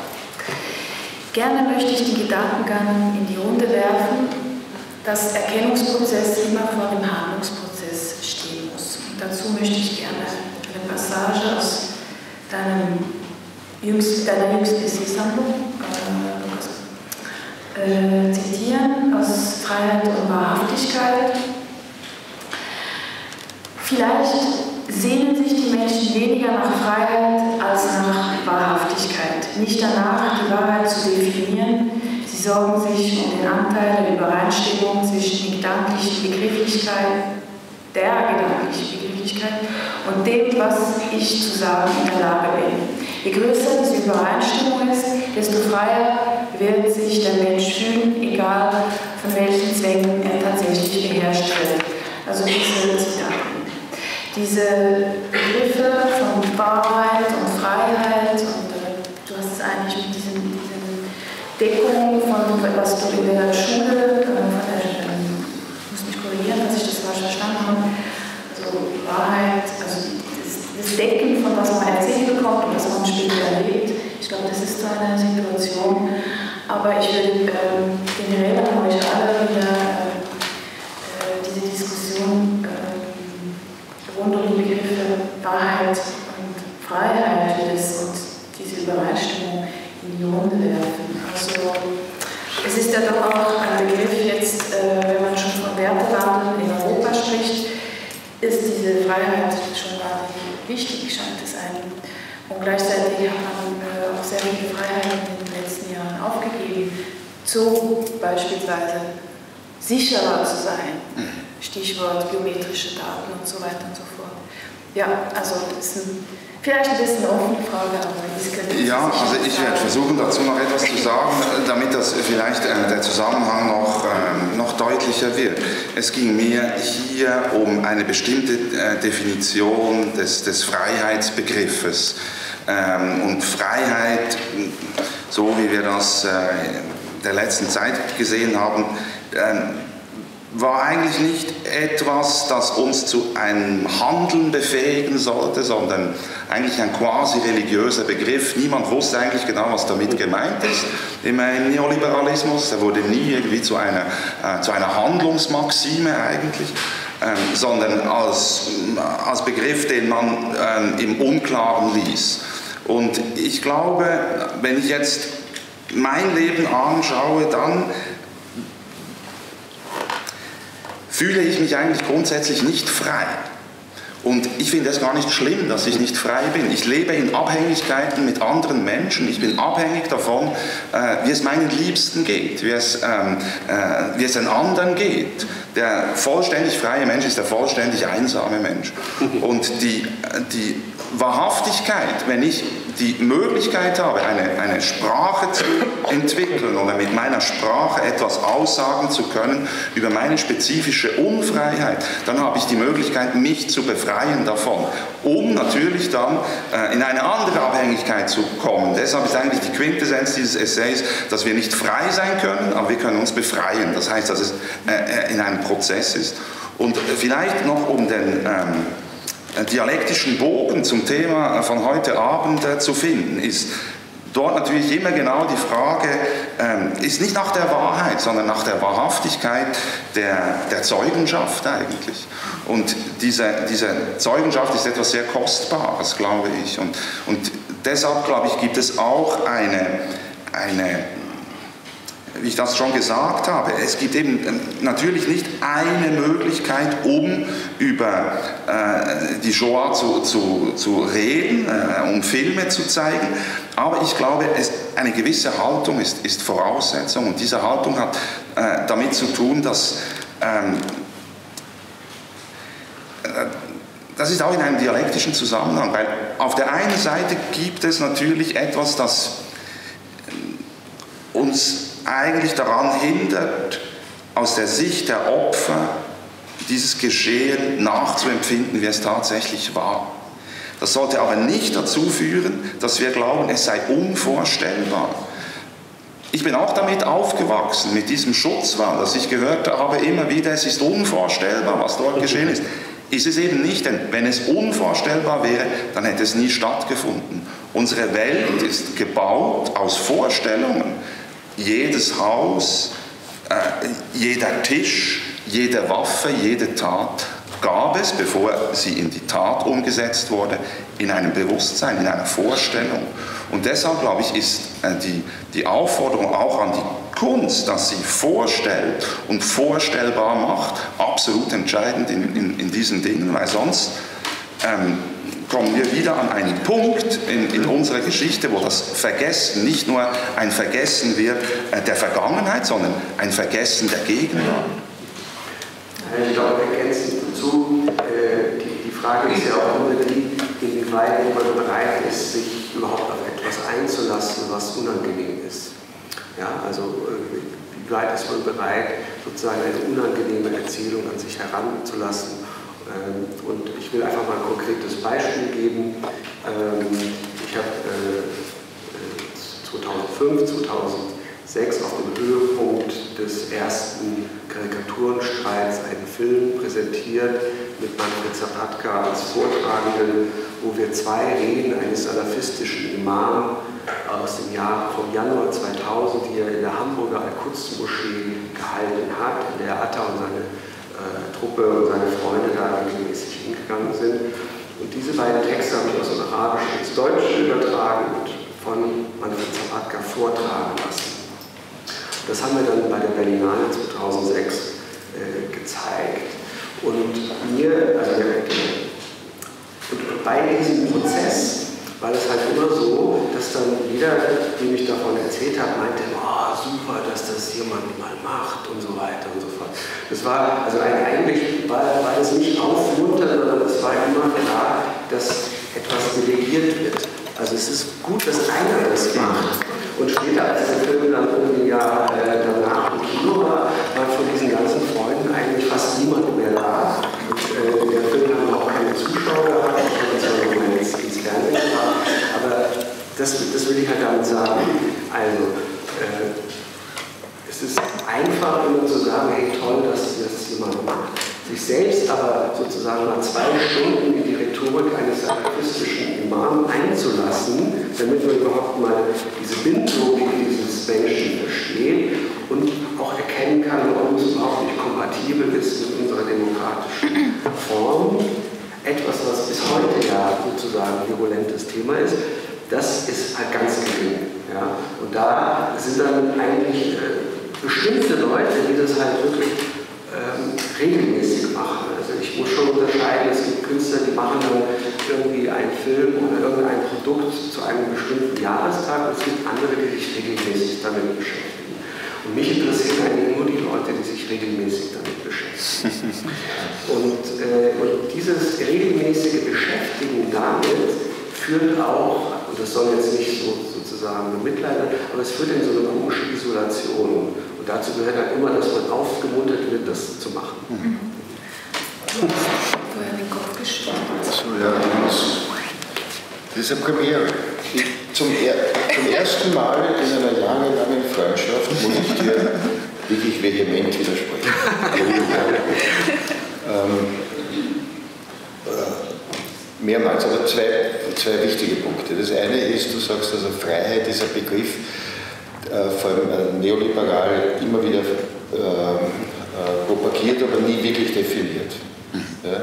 gerne möchte ich die Gedankengang in die Runde werfen, dass Erkennungsprozess immer vor dem Handlungsprozess stehen muss. Und dazu möchte ich gerne eine Passage aus deinem jüngst, deiner jüngsten Essaysammlung äh, zitieren, aus Freiheit und Wahrhaftigkeit. Vielleicht sehnen sich die Menschen weniger nach Freiheit als nach Wahrhaftigkeit. Nicht danach, die Wahrheit zu definieren. Sie sorgen sich um den Anteil der Übereinstimmung zwischen gedanklichen Begrifflichkeit, der gedanklichen Begrifflichkeit und dem, was ich zu sagen in der Lage bin. Je größer diese Übereinstimmung ist, desto freier wird sich der Mensch fühlen, egal von welchen Zwängen er tatsächlich beherrscht wird. Also diese Zitaten. Diese Begriffe von Wahrheit und Freiheit und äh, du hast es eigentlich mit diesen, diesen Deckungen von was du in der Schule, äh, äh, muss mich korrigieren, dass ich das falsch verstanden habe, also Wahrheit, also das, Decken von was man erzählt bekommt und was man später erlebt. Ich glaube, das ist so eine Situation. Aber ich will ähm, generell an euch alle wieder Wahrheit und Freiheit und diese Übereinstimmung in die Runde werfen. Also es ist ja doch auch ein Begriff jetzt, äh, wenn man schon von Wertewandel in Europa spricht, ist diese Freiheit schon wahnsinnig wichtig, scheint es einem. Und gleichzeitig hat man äh, auch sehr viele Freiheiten in den letzten Jahren aufgegeben, so beispielsweise sicherer zu sein. Stichwort biometrische Daten und so weiter und so fort. Ja, also das ist ein Vielleicht ein bisschen offene Frage, aber könnte Ja, also ich werde versuchen, dazu noch etwas zu sagen, damit das vielleicht äh, der Zusammenhang noch, äh, noch deutlicher wird. Es ging mir hier um eine bestimmte äh, Definition des, des Freiheitsbegriffes. Ähm, und Freiheit, so wie wir das äh, der letzten Zeit gesehen haben, ähm, war eigentlich nicht etwas, das uns zu einem Handeln befähigen sollte, sondern eigentlich ein quasi religiöser Begriff. Niemand wusste eigentlich genau, was damit gemeint ist im Neoliberalismus. Er wurde nie irgendwie zu einer, äh, zu einer Handlungsmaxime eigentlich. Ähm, sondern als, als Begriff, den man ähm, im Unklaren ließ. Und ich glaube, wenn ich jetzt mein Leben anschaue, dann fühle ich mich eigentlich grundsätzlich nicht frei. Und ich finde es gar nicht schlimm, dass ich nicht frei bin. Ich lebe in Abhängigkeiten mit anderen Menschen. Ich bin abhängig davon, äh, wie es meinen Liebsten geht, wie es, ähm, äh, wie es den anderen geht. Der vollständig freie Mensch ist der vollständig einsame Mensch. *laughs* Und die, die Wahrhaftigkeit, wenn ich die Möglichkeit habe, eine, eine Sprache zu entwickeln oder mit meiner Sprache etwas aussagen zu können über meine spezifische Unfreiheit, dann habe ich die Möglichkeit, mich zu befreien davon, um natürlich dann äh, in eine andere Abhängigkeit zu kommen. Deshalb ist eigentlich die Quintessenz dieses Essays, dass wir nicht frei sein können, aber wir können uns befreien. Das heißt, dass es äh, äh in einem Prozess ist. Und vielleicht noch um den... Ähm, äh, dialektischen Bogen zum Thema von heute Abend äh, zu finden, ist dort natürlich immer genau die Frage, ähm, ist nicht nach der Wahrheit, sondern nach der Wahrhaftigkeit der, der Zeugenschaft eigentlich. Und diese, diese Zeugenschaft ist etwas sehr Kostbares, glaube ich. Und, und deshalb, glaube ich, gibt es auch eine, eine wie ich das schon gesagt habe, es gibt eben ähm, natürlich nicht eine Möglichkeit, um über äh, die Shoah zu, zu, zu reden, äh, um Filme zu zeigen. Aber ich glaube, es, eine gewisse Haltung ist, ist Voraussetzung und diese Haltung hat äh, damit zu tun, dass ähm, äh, das ist auch in einem dialektischen Zusammenhang, weil auf der einen Seite gibt es natürlich etwas, das uns eigentlich daran hindert, aus der Sicht der Opfer dieses Geschehen nachzuempfinden, wie es tatsächlich war. Das sollte aber nicht dazu führen, dass wir glauben, es sei unvorstellbar. Ich bin auch damit aufgewachsen, mit diesem Schutzwall, dass ich gehört habe immer wieder, es ist unvorstellbar, was dort geschehen ist. Ist es eben nicht, denn wenn es unvorstellbar wäre, dann hätte es nie stattgefunden. Unsere Welt ist gebaut aus Vorstellungen jedes Haus, äh, jeder Tisch, jede Waffe, jede Tat gab es, bevor sie in die Tat umgesetzt wurde, in einem Bewusstsein, in einer Vorstellung. Und deshalb, glaube ich, ist äh, die, die Aufforderung auch an die Kunst, dass sie vorstellt und vorstellbar macht, absolut entscheidend in, in, in diesen Dingen, weil sonst ähm, kommen wir wieder an einen Punkt in, in, unserer Geschichte, wo das Vergessen nicht nur ein Vergessen wird äh, der Vergangenheit, sondern ein Vergessen der Gegenwart. Ich glaube, ergänzend dazu, äh, die, die Frage ist ja auch immer die, inwieweit jemand bereit ist, sich überhaupt auf etwas einzulassen, was unangenehm ist. Ja, also äh, wie weit ist man bereit, sozusagen eine unangenehme Erzählung an sich heranzulassen. Ähm, und ich will einfach mal ein konkretes Beispiel geben. Ähm, ich habe 2005, 2006 auf dem Höhepunkt des ersten Karikaturenstreits einen Film präsentiert mit Manfred Zapatka als Vortragenden, wo wir zwei Reden eines salafistischen Imams aus dem Jahr vom Januar 2000, die er in der Hamburger Al-Quds-Moschee gehalten hat, in der Atta und seine äh, Truppe und seine Freunde da regelmäßig hingegangen sind. Und diese beiden Texte habe ich aus dem Arabischen ins Deutsche übertragen und von Manfred Zapatka vortragen lassen. Das haben wir dann bei der Berlinale 2006 äh, gezeigt. Und mir, also und bei diesem Prozess war es halt immer so, dass dann jeder, dem ich davon erzählt habe, meinte, oh, super, dass das jemand mal macht und so weiter und so fort. Das war, also eigentlich war, war das nicht aufmunternd, sondern es war immer klar, dass etwas delegiert wird. Also es ist gut, dass einer das macht. Und später, als der Film dann irgendwie ja äh, danach im Kino war, war von diesen ganzen Freunden eigentlich fast niemand mehr da. Und äh, der Film hat auch keine Zuschauer gehabt. Ich habe zwar noch mal ins, ins Fernsehen gemacht, aber das, das will ich halt damit sagen. Also, äh, es ist einfach immer zu sagen, hey toll, dass das jemand macht. Sich selbst aber sozusagen mal zwei Stunden in die Rhetorik eines salafistischen Imam einzulassen, damit man überhaupt mal diese Bindlogik dieses Menschen versteht und auch erkennen kann, warum es überhaupt nicht kompatibel ist mit unserer demokratischen Form. Etwas, was bis heute ja sozusagen ein virulentes Thema ist, das ist halt ganz gering. Ja? Und da sind dann eigentlich äh, bestimmte Leute, die das halt wirklich ähm, regelmäßig machen. Also ich muss schon unterscheiden, es gibt Künstler, die machen dann irgendwie einen Film oder irgendein Produkt zu einem bestimmten Jahrestag und es gibt andere, die sich regelmäßig damit beschäftigen. Und mich interessieren eigentlich nur die Leute, die sich regelmäßig damit beschäftigen. *laughs* und, äh, und dieses regelmäßige Beschäftigen damit führt auch, und das soll jetzt nicht so sozusagen bemitleiden, aber es führt in so eine komische Isolation. Und dazu gehört halt immer, dass man aufgemuntert wird, das zu machen. Mhm. Vorher den Kopf. So, ja, das ist eine Premiere. Zum, er, zum ersten Mal in einer langen, langen Freundschaft muss ich dir wirklich vehement widersprechen. *laughs* ähm, mehrmals, aber zwei, zwei wichtige Punkte. Das eine ist, du sagst also, Freiheit ist ein Begriff, äh, vor allem äh, neoliberal immer wieder äh, äh, propagiert, aber nie wirklich definiert. Ja?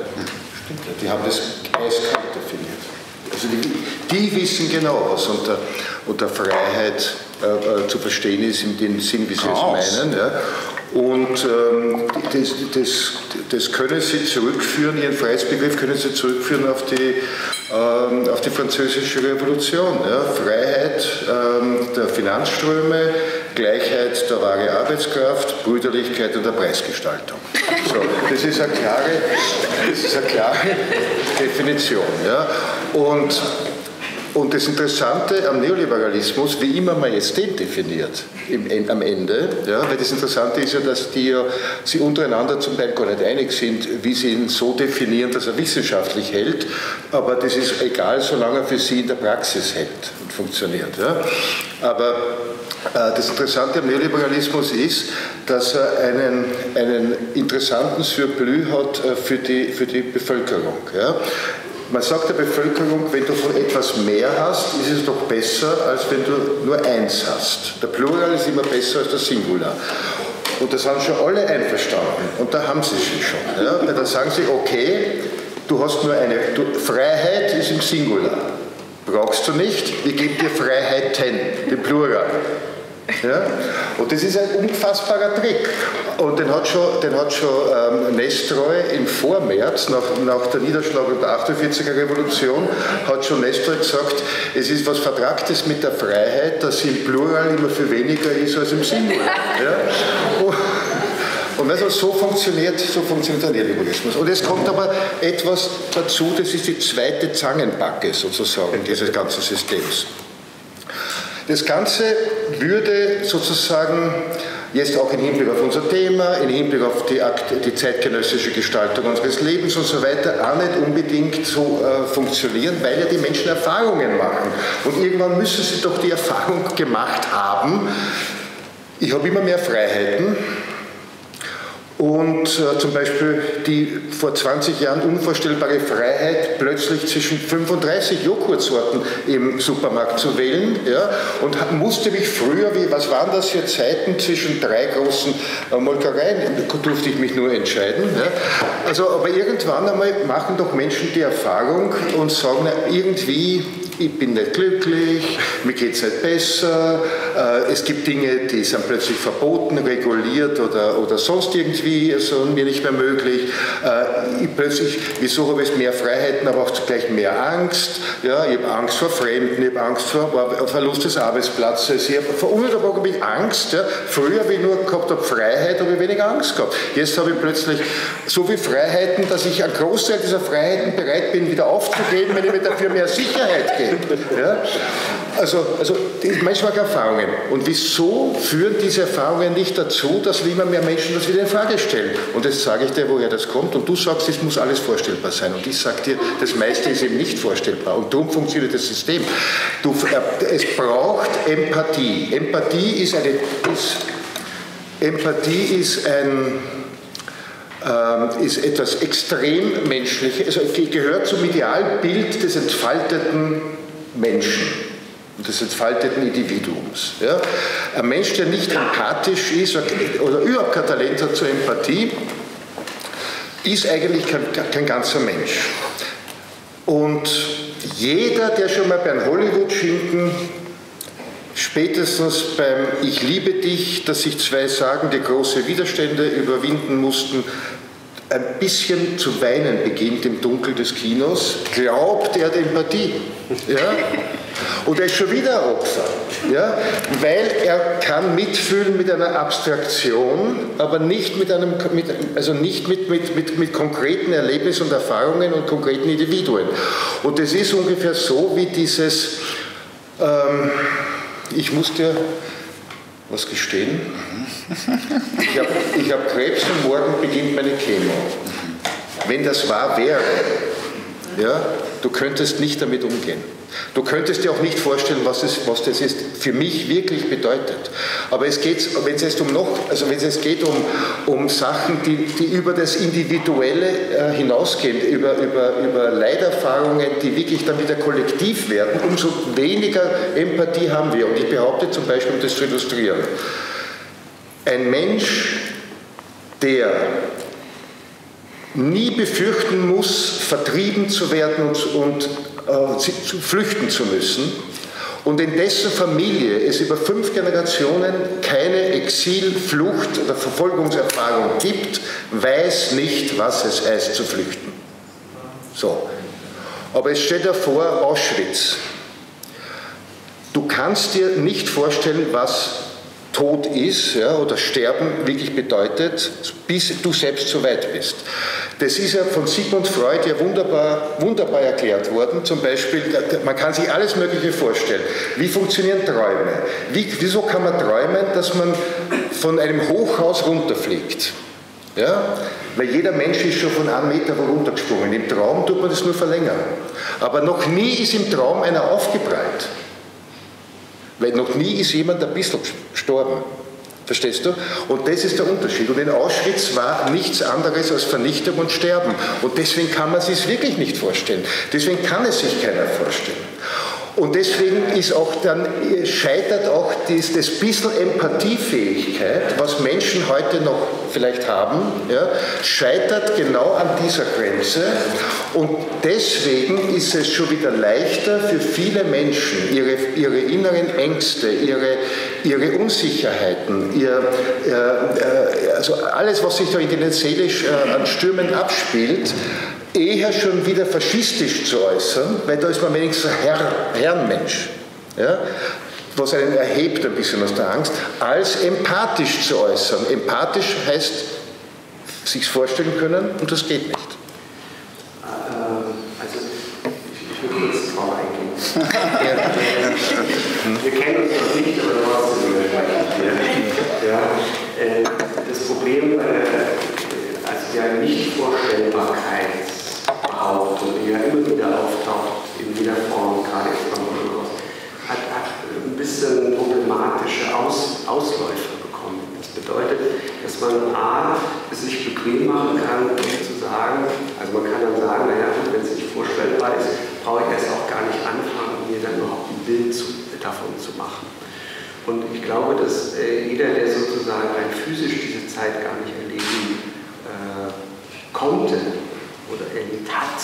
Stimmt, die haben das eiskalt definiert. Also die, die, wissen genau, was unter, unter Freiheit äh, äh, zu verstehen ist, in dem Sinn, wie sie es meinen. Ja? Und ähm, das, das, das, können Sie zurückführen, Ihren Freiheitsbegriff können Sie zurückführen auf die, ähm, auf die französische Revolution. Ja? Freiheit ähm, der Finanzströme, Gleichheit der wahre Arbeitskraft, Brüderlichkeit und der Preisgestaltung. So, das ist eine klare, das ist eine klare Definition. Ja? Und und das Interessante am Neoliberalismus, wie immer Majestät definiert im, am Ende, ja, weil das Interessante ist ja, dass die ja, sie untereinander zum Teil gar nicht einig sind, wie sie ihn so definieren, dass er wissenschaftlich hält, aber das ist egal, solange er für sie in der Praxis hält und funktioniert. Ja. Aber äh, das Interessante am Neoliberalismus ist, dass er einen, einen interessanten Surplus hat äh, für die, für die Bevölkerung. Ja. Man sagt der Bevölkerung, wenn du von etwas mehr hast, ist es doch besser, als wenn du nur eins hast. Der Plural ist immer besser als der Singular. Und da sind schon alle einverstanden. Und da haben sie sich schon. Ja? Weil dann sagen sie, okay, du hast nur eine, du, Freiheit ist im Singular. Brauchst du nicht, wir geben dir Freiheiten, den Plural. Ja? Und das ist ein unfassbarer Trick. Und den hat schon, den hat schon ähm, Nestroy im Vormärz, nach, nach der Niederschlagung der 48er Revolution, hat schon Nestroy gesagt, es ist was Vertragtes mit der Freiheit, dass sie im Plural immer viel weniger ist als im Singular. Ja? Und du, so funktioniert, so funktioniert der Neoliberalismus. Und es kommt aber etwas dazu, das ist die zweite Zangenbacke sozusagen dieses ganzen Systems. Das Ganze würde sozusagen jetzt auch im Hinblick auf unser Thema, im Hinblick auf die, die zeitgenössische Gestaltung unseres Lebens und so weiter, auch nicht unbedingt so äh, funktionieren, weil ja die Menschen Erfahrungen machen. Und irgendwann müssen sie doch die Erfahrung gemacht haben, ich habe immer mehr Freiheiten, und äh, zum Beispiel die vor 20 Jahren unvorstellbare Freiheit, plötzlich zwischen 35 Joghurtsorten im Supermarkt zu wählen. Ja, und musste mich früher, wie, was waren das für Zeiten, zwischen drei großen äh, Molkereien, durfte ich mich nur entscheiden. Ja. Also, aber irgendwann einmal machen doch Menschen die Erfahrung und sagen, na, irgendwie ich bin nicht glücklich, mir geht es nicht besser, es gibt Dinge, die sind plötzlich verboten, reguliert oder, oder sonst irgendwie also mir nicht mehr möglich. Äh, ich plötzlich, wieso habe ich mehr Freiheiten, aber auch zugleich mehr Angst. Ja, ich habe Angst vor Fremden, ich habe Angst vor Verlust des Arbeitsplatzes, ich habe vor unmittelbar habe Angst. Ja. Früher, wie ich nur gehabt habe Freiheit, habe ich weniger Angst gehabt. Jetzt habe ich plötzlich so viele Freiheiten, dass ich einen Großteil dieser Freiheiten bereit bin, wieder aufzugeben, wenn ich mir dafür mehr Sicherheit gebe. Ja? Also, also manchmal Erfahrungen. Und wieso führen diese Erfahrungen nicht dazu, dass immer mehr Menschen das wieder in Frage stellen? Und jetzt sage ich dir, woher das kommt. Und du sagst, es muss alles vorstellbar sein. Und ich sage dir, das meiste ist eben nicht vorstellbar. Und darum funktioniert das System. Du, äh, es braucht Empathie. Empathie ist eine. Ist, Empathie ist ein ähm, ist etwas extrem Menschliches, also gehört zum Idealbild des entfalteten Menschen des entfalteten Individuums. Ja? Ein Mensch, der nicht empathisch ist oder überhaupt kein Talent hat zur Empathie, ist eigentlich kein, kein ganzer Mensch. Und jeder, der schon mal beim Hollywood-Schinken spätestens beim Ich liebe dich, dass sich zwei sagen, die große Widerstände überwinden mussten, ein bisschen zu weinen beginnt im Dunkel des Kinos, glaubt er hat Empathie. Ja? *laughs* Und er ist schon wieder Opfer, ja? weil er kann mitfühlen mit einer Abstraktion, aber nicht mit, einem, mit, also nicht mit, mit, mit, mit konkreten Erlebnissen und Erfahrungen und konkreten Individuen. Und das ist ungefähr so wie dieses, ähm, ich muss dir was gestehen, ich habe hab Krebs und morgen beginnt meine Chemo. Wenn das wahr wäre, ja, du könntest nicht damit umgehen. Du könntest dir auch nicht vorstellen, was, es, was das ist, für mich wirklich bedeutet. Aber es geht, wenn es um noch, also wenn es geht um, um Sachen, die, die über das Individuelle äh, hinausgehen, über, über, über Leiderfahrungen, die wirklich dann wieder kollektiv werden, umso weniger Empathie haben wir. Und ich behaupte zum Beispiel, um das zu illustrieren, ein Mensch, der nie befürchten muss, vertrieben zu werden und, und äh, flüchten zu müssen und in dessen Familie es über fünf Generationen keine Exil-, Flucht- oder Verfolgungserfahrung gibt, weiß nicht, was es heißt zu flüchten. So. Aber es steht davor Auschwitz. Du kannst dir nicht vorstellen, was Tod ist ja, oder Sterben wirklich bedeutet, bis du selbst so weit bist. Das ist ja von Sigmund Freud ja wunderbar, wunderbar erklärt worden. Zum Beispiel, man kann sich alles Mögliche vorstellen. Wie funktionieren Träume? Wie, wieso kann man träumen, dass man von einem Hochhaus runterfliegt? Ja? Weil jeder Mensch ist schon von einem Meter runtergesprungen. Im Traum tut man das nur verlängern. Aber noch nie ist im Traum einer aufgeprallt. Weil noch nie ist jemand ein bisschen gestorben. Verstehst du? Und das ist der Unterschied. Und in Auschwitz war nichts anderes als Vernichtung und Sterben. Und deswegen kann man es sich wirklich nicht vorstellen. Deswegen kann es sich keiner vorstellen. Und deswegen ist auch dann, scheitert auch dies, das bisschen Empathiefähigkeit, was Menschen heute noch vielleicht haben, ja, scheitert genau an dieser Grenze. Und deswegen ist es schon wieder leichter für viele Menschen, ihre, ihre inneren Ängste, ihre, ihre Unsicherheiten, ihr, äh, also alles, was sich da in ihnen seelisch äh, an Stürmen abspielt, eher schon wieder faschistisch zu äußern, weil da ist man wenigstens Herr, Herrenmensch, ja, was einen erhebt ein bisschen aus der Angst, als empathisch zu äußern. Empathisch heißt sich vorstellen können und das geht nicht. *laughs* Wir kennen uns noch nicht, aber trotzdem ja, äh, Das Problem, äh, also der Nichtvorstellbarkeitsbehauptung, die ja immer wieder auftaucht, in jeder Form, gerade beim Holocaust, hat, hat ein bisschen problematische Aus, Ausläufer bekommen. Das bedeutet, dass man A, es sich bequem machen kann, um zu sagen, also man kann dann sagen, naja, wenn es nicht vorstellbar ist, brauche ich erst auch gar nicht anfangen, mir dann überhaupt ein Bild zu, davon zu machen. Und ich glaube, dass äh, jeder, der sozusagen rein physisch diese Zeit gar nicht erleben äh, konnte oder erlebt hat,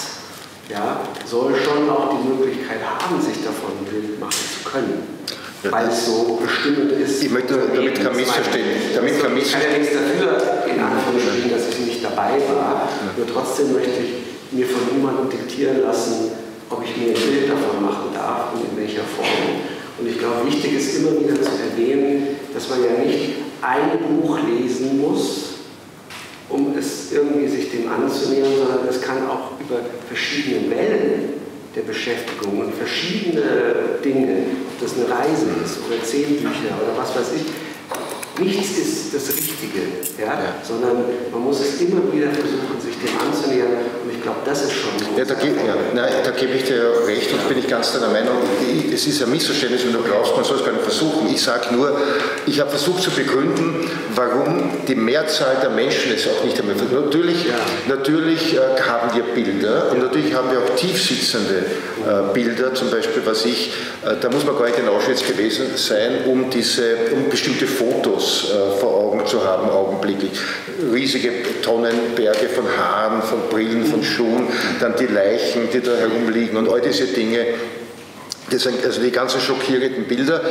ja, soll schon auch die Möglichkeit haben, sich davon ein Bild machen zu können. Weil es so bestimmend ist. Ich möchte damit kein Missverstehen. Damit kann ich kann ja nichts dafür, in Anführungsstrichen, dass ich nicht dabei war. Nur trotzdem möchte ich mir von niemandem diktieren lassen, ob ich mir ein Bild davon machen darf und in welcher Form. Und ich glaube, wichtig ist immer wieder zu erwähnen, dass man ja nicht ein Buch lesen muss, um es irgendwie sich dem anzunähern, sondern es kann auch über verschiedene Wellen der Beschäftigung und verschiedene Dinge, ob das eine Reise ist oder zehn Bücher oder was weiß ich, nichts ist das Richtige, ja? ja? sondern man muss es immer wieder versuchen, sich dem anzunähern und ich glaube, das ist schon ja, da, ge ja, nein, da gebe ich dir recht und bin ich ganz deiner Meinung. Es ist ein Missverständnis, wenn du glaubst, man soll es gar nicht versuchen. Ich sage nur, ich habe versucht zu begründen, warum die Mehrzahl der Menschen es auch nicht einmal versucht. Natürlich, natürlich äh, haben wir Bilder und natürlich haben wir auch tiefsitzende äh, Bilder, zum Beispiel, was ich, äh, da muss man gar nicht in Auschwitz gewesen sein, um, diese, um bestimmte Fotos äh, vor Augen zu haben, augenblicklich. Riesige Tonnenberge von Haaren, von Brillen, von Schuhen, dann die Leichen, die da herumliegen und all diese Dinge. Das sind also die ganzen schockierenden Bilder,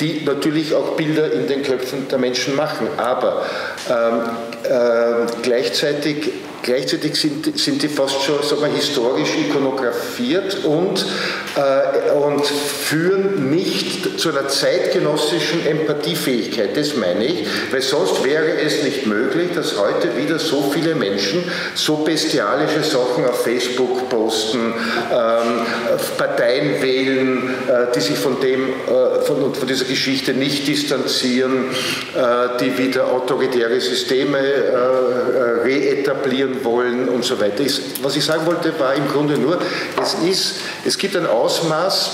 die natürlich auch Bilder in den Köpfen der Menschen machen. Aber ähm, äh, gleichzeitig Gleichzeitig sind, sind die fast schon sagen wir, historisch ikonografiert und, äh, und führen nicht zu einer zeitgenössischen Empathiefähigkeit. Das meine ich, weil sonst wäre es nicht möglich, dass heute wieder so viele Menschen so bestialische Sachen auf Facebook posten, ähm, Parteien wählen, äh, die sich von, dem, äh, von, von dieser Geschichte nicht distanzieren, äh, die wieder autoritäre Systeme äh, wollen und so weiter. Was ich sagen wollte, war im Grunde nur, es, ist, es gibt ein Ausmaß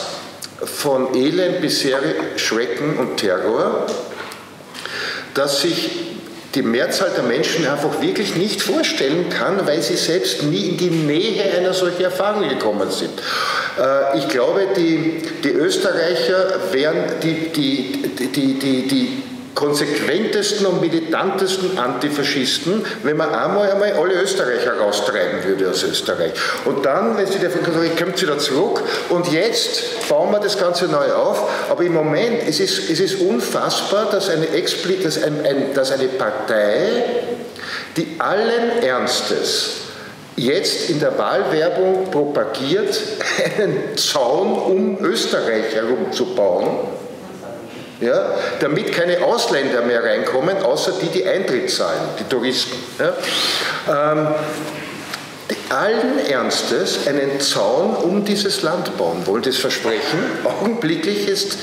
von Elend, Misere, Schrecken und Terror, dass sich die Mehrzahl der Menschen einfach wirklich nicht vorstellen kann, weil sie selbst nie in die Nähe einer solchen Erfahrung gekommen sind. Äh, ich glaube, die, die Österreicher wären die, die, die, die, die konsequentesten und militantesten Antifaschisten, wenn man einmal einmal alle Österreicher raustreiben würde aus Österreich. Und dann, wenn sie davon kommen, kommt wieder zurück und jetzt bauen wir das Ganze neu auf. Aber im Moment, es ist, es ist unfassbar, dass eine, Expli dass, ein, ein, dass eine Partei, die allen Ernstes jetzt in der Wahlwerbung propagiert, *laughs* einen Zaun um Österreich herumzubauen, ja, damit keine Ausländer mehr reinkommen, außer die, die Eintritt zahlen, die Touristen. Ja. Ähm, allen Ernstes einen Zaun um dieses Land bauen wollen. Das Versprechen augenblicklich ist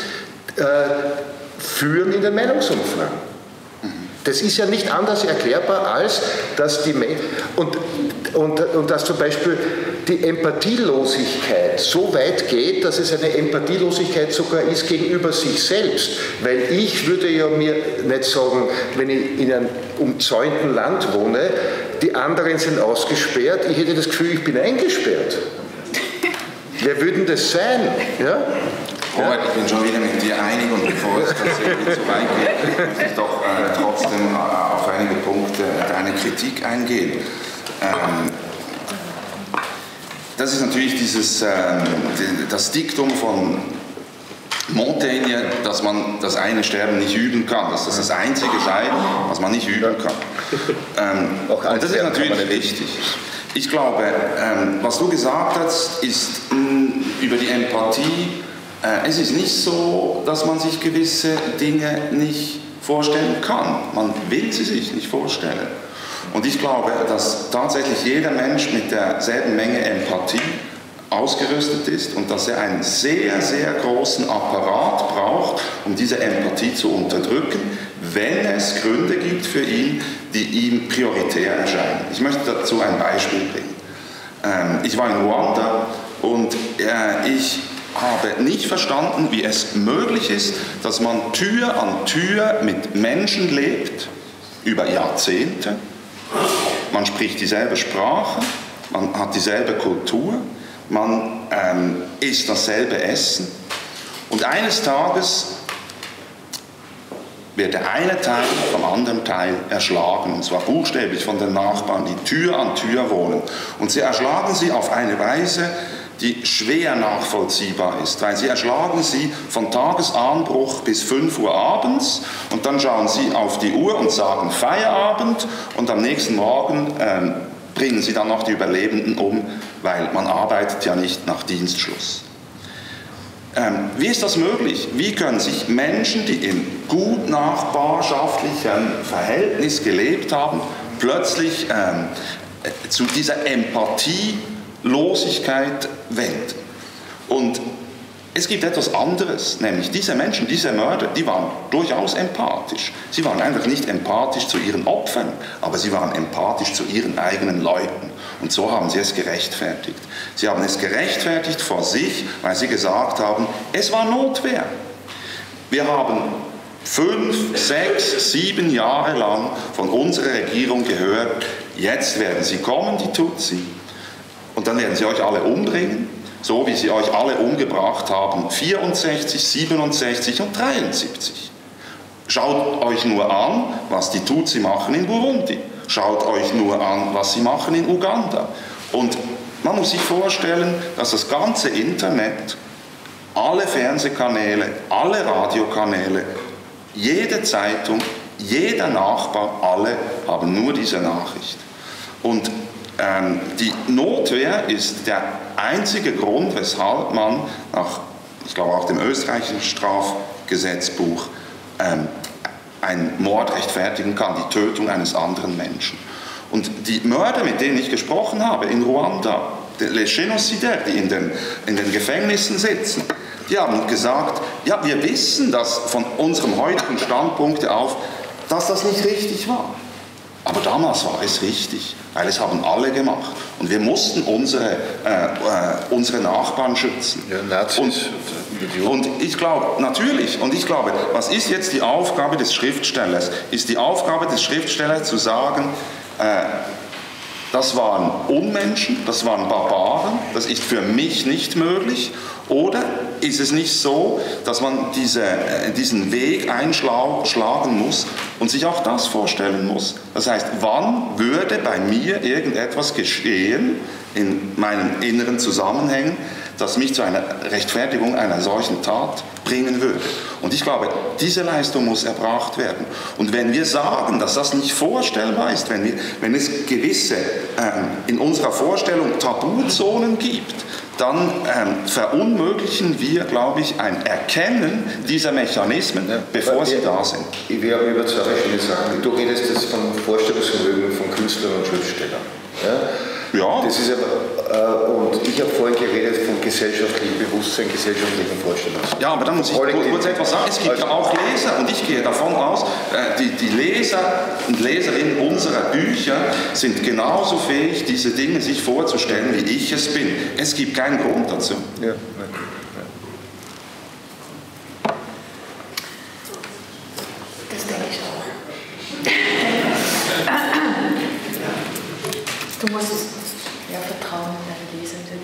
äh, Führen in den Meinungsumfragen. Das ist ja nicht anders erklärbar, als dass die Menschen und, und, und dass zum Beispiel die Empathielosigkeit so weit geht, dass es eine Empathielosigkeit sogar ist gegenüber sich selbst. Weil ich würde ja mir nicht sagen, wenn ich in einem umzäunten Land wohne, die anderen sind ausgesperrt, ich hätte das Gefühl, ich bin eingesperrt. *laughs* Wer würde das sein? Ja? Robert, ich bin schon wieder mit dir einig und bevor es tatsächlich zu weit geht, möchte ich doch äh, trotzdem äh, auf einige Punkte deiner Kritik eingehen. Ähm, das ist natürlich dieses, ähm, das Diktum von Montaigne, dass man das eine Sterben nicht üben kann, dass das das Einzige sei, was man nicht üben kann. *laughs* Ähm, und das ist natürlich richtig. Ich glaube, ähm, was du gesagt hast, ist mh, über die Empathie, äh, es ist nicht so, dass man sich gewisse Dinge nicht vorstellen kann. Man will sie sich nicht vorstellen. Und ich glaube, dass tatsächlich jeder Mensch mit derselben Menge Empathie ausgerüstet ist und dass er einen sehr, sehr großen Apparat braucht, um diese Empathie zu unterdrücken, wenn es Gründe gibt für ihn, die ihm prioritär erscheinen. Ich möchte dazu ein Beispiel bringen. Ähm, ich war in Ruanda und äh, ich habe nicht verstanden, wie es möglich ist, dass man Tür an Tür mit Menschen lebt, über Jahrzehnte. Man spricht dieselbe Sprache, man hat dieselbe Kultur, man ähm, isst dasselbe Essen. Und eines Tages wird der eine Teil vom anderen Teil erschlagen, und zwar buchstäblich von den Nachbarn, die Tür an Tür wohnen. Und sie erschlagen sie auf eine Weise, die schwer nachvollziehbar ist, weil sie erschlagen sie von Tagesanbruch bis 5 Uhr abends und dann schauen sie auf die Uhr und sagen Feierabend und am nächsten Morgen ähm, bringen sie dann noch die Überlebenden um, weil man arbeitet ja nicht nach Dienstschluss. Ähm, wie ist das möglich? Wie können sich Menschen, die in gut nachbarschaftlichem Verhältnis gelebt haben, plötzlich ähm, äh, zu dieser Empathielosigkeit wenden? Und es gibt etwas anderes, nämlich diese Menschen, diese Mörder, die waren durchaus empathisch. Sie waren einfach nicht empathisch zu ihren Opfern, aber sie waren empathisch zu ihren eigenen Leuten. Und so haben sie es gerechtfertigt. Sie haben es gerechtfertigt vor sich, weil sie gesagt haben, es war Notwehr. Wir haben fünf, sechs, sieben Jahre lang von unserer Regierung gehört, jetzt werden sie kommen, die Tutsi, und dann werden sie euch alle umbringen so wie sie euch alle umgebracht haben, 64, 67 und 73. Schaut euch nur an, was die Tutsi machen in Burundi. Schaut euch nur an, was sie machen in Uganda. Und man muss sich vorstellen, dass das ganze Internet, alle Fernsehkanäle, alle Radiokanäle, jede Zeitung, jeder Nachbar, alle haben nur diese Nachricht. Und die Notwehr ist der einzige Grund, weshalb man nach, ich glaube auch dem österreichischen Strafgesetzbuch, ähm, einen Mord rechtfertigen kann, die Tötung eines anderen Menschen. Und die Mörder, mit denen ich gesprochen habe in Ruanda, les Génocidaires, die in den, in den Gefängnissen sitzen, die haben gesagt, ja, wir wissen das von unserem heutigen Standpunkt auf, dass das nicht richtig war. Aber damals war es richtig, weil es haben alle gemacht. Und wir mussten unsere, äh, äh, unsere Nachbarn schützen. Ja, Nazis und, und ich glaube, natürlich, und ich glaube, was ist jetzt die Aufgabe des Schriftstellers? Ist die Aufgabe des Schriftstellers zu sagen, äh, das waren Unmenschen, das waren Barbaren, das ist für mich nicht möglich. Oder ist es nicht so, dass man diese, äh, diesen Weg einschlagen muss und sich auch das vorstellen muss? Das heißt, wann würde bei mir irgendetwas geschehen in meinen inneren Zusammenhängen, das mich zu einer Rechtfertigung einer solchen Tat bringen würde. Und ich glaube, diese Leistung muss erbracht werden. Und wenn wir sagen, dass das nicht vorstellbar ist, wenn, wir, wenn es gewisse ähm, in unserer Vorstellung Tabuzonen gibt, dann ähm, verunmöglichen wir, glaube ich, ein Erkennen dieser Mechanismen, ja, bevor sie da sind. Ich aber über zwei verschiedene Sachen. Du redest jetzt von Vorstellungsvermögen von Künstlern und Schriftstellern. Ja? Ja. Das ist aber, und ich habe vorhin geredet von gesellschaftlichem Bewusstsein, gesellschaftlichen Vorstellungen. Ja, aber dann muss ich kurz etwas sagen. Es gibt also, ja auch Leser und ich gehe davon aus, äh, die, die Leser und Leserinnen unserer Bücher sind genauso fähig, diese Dinge sich vorzustellen, wie ich es bin. Es gibt keinen Grund dazu. Ja. *coughs* Du musst ja vertrauen in deine Lesenden.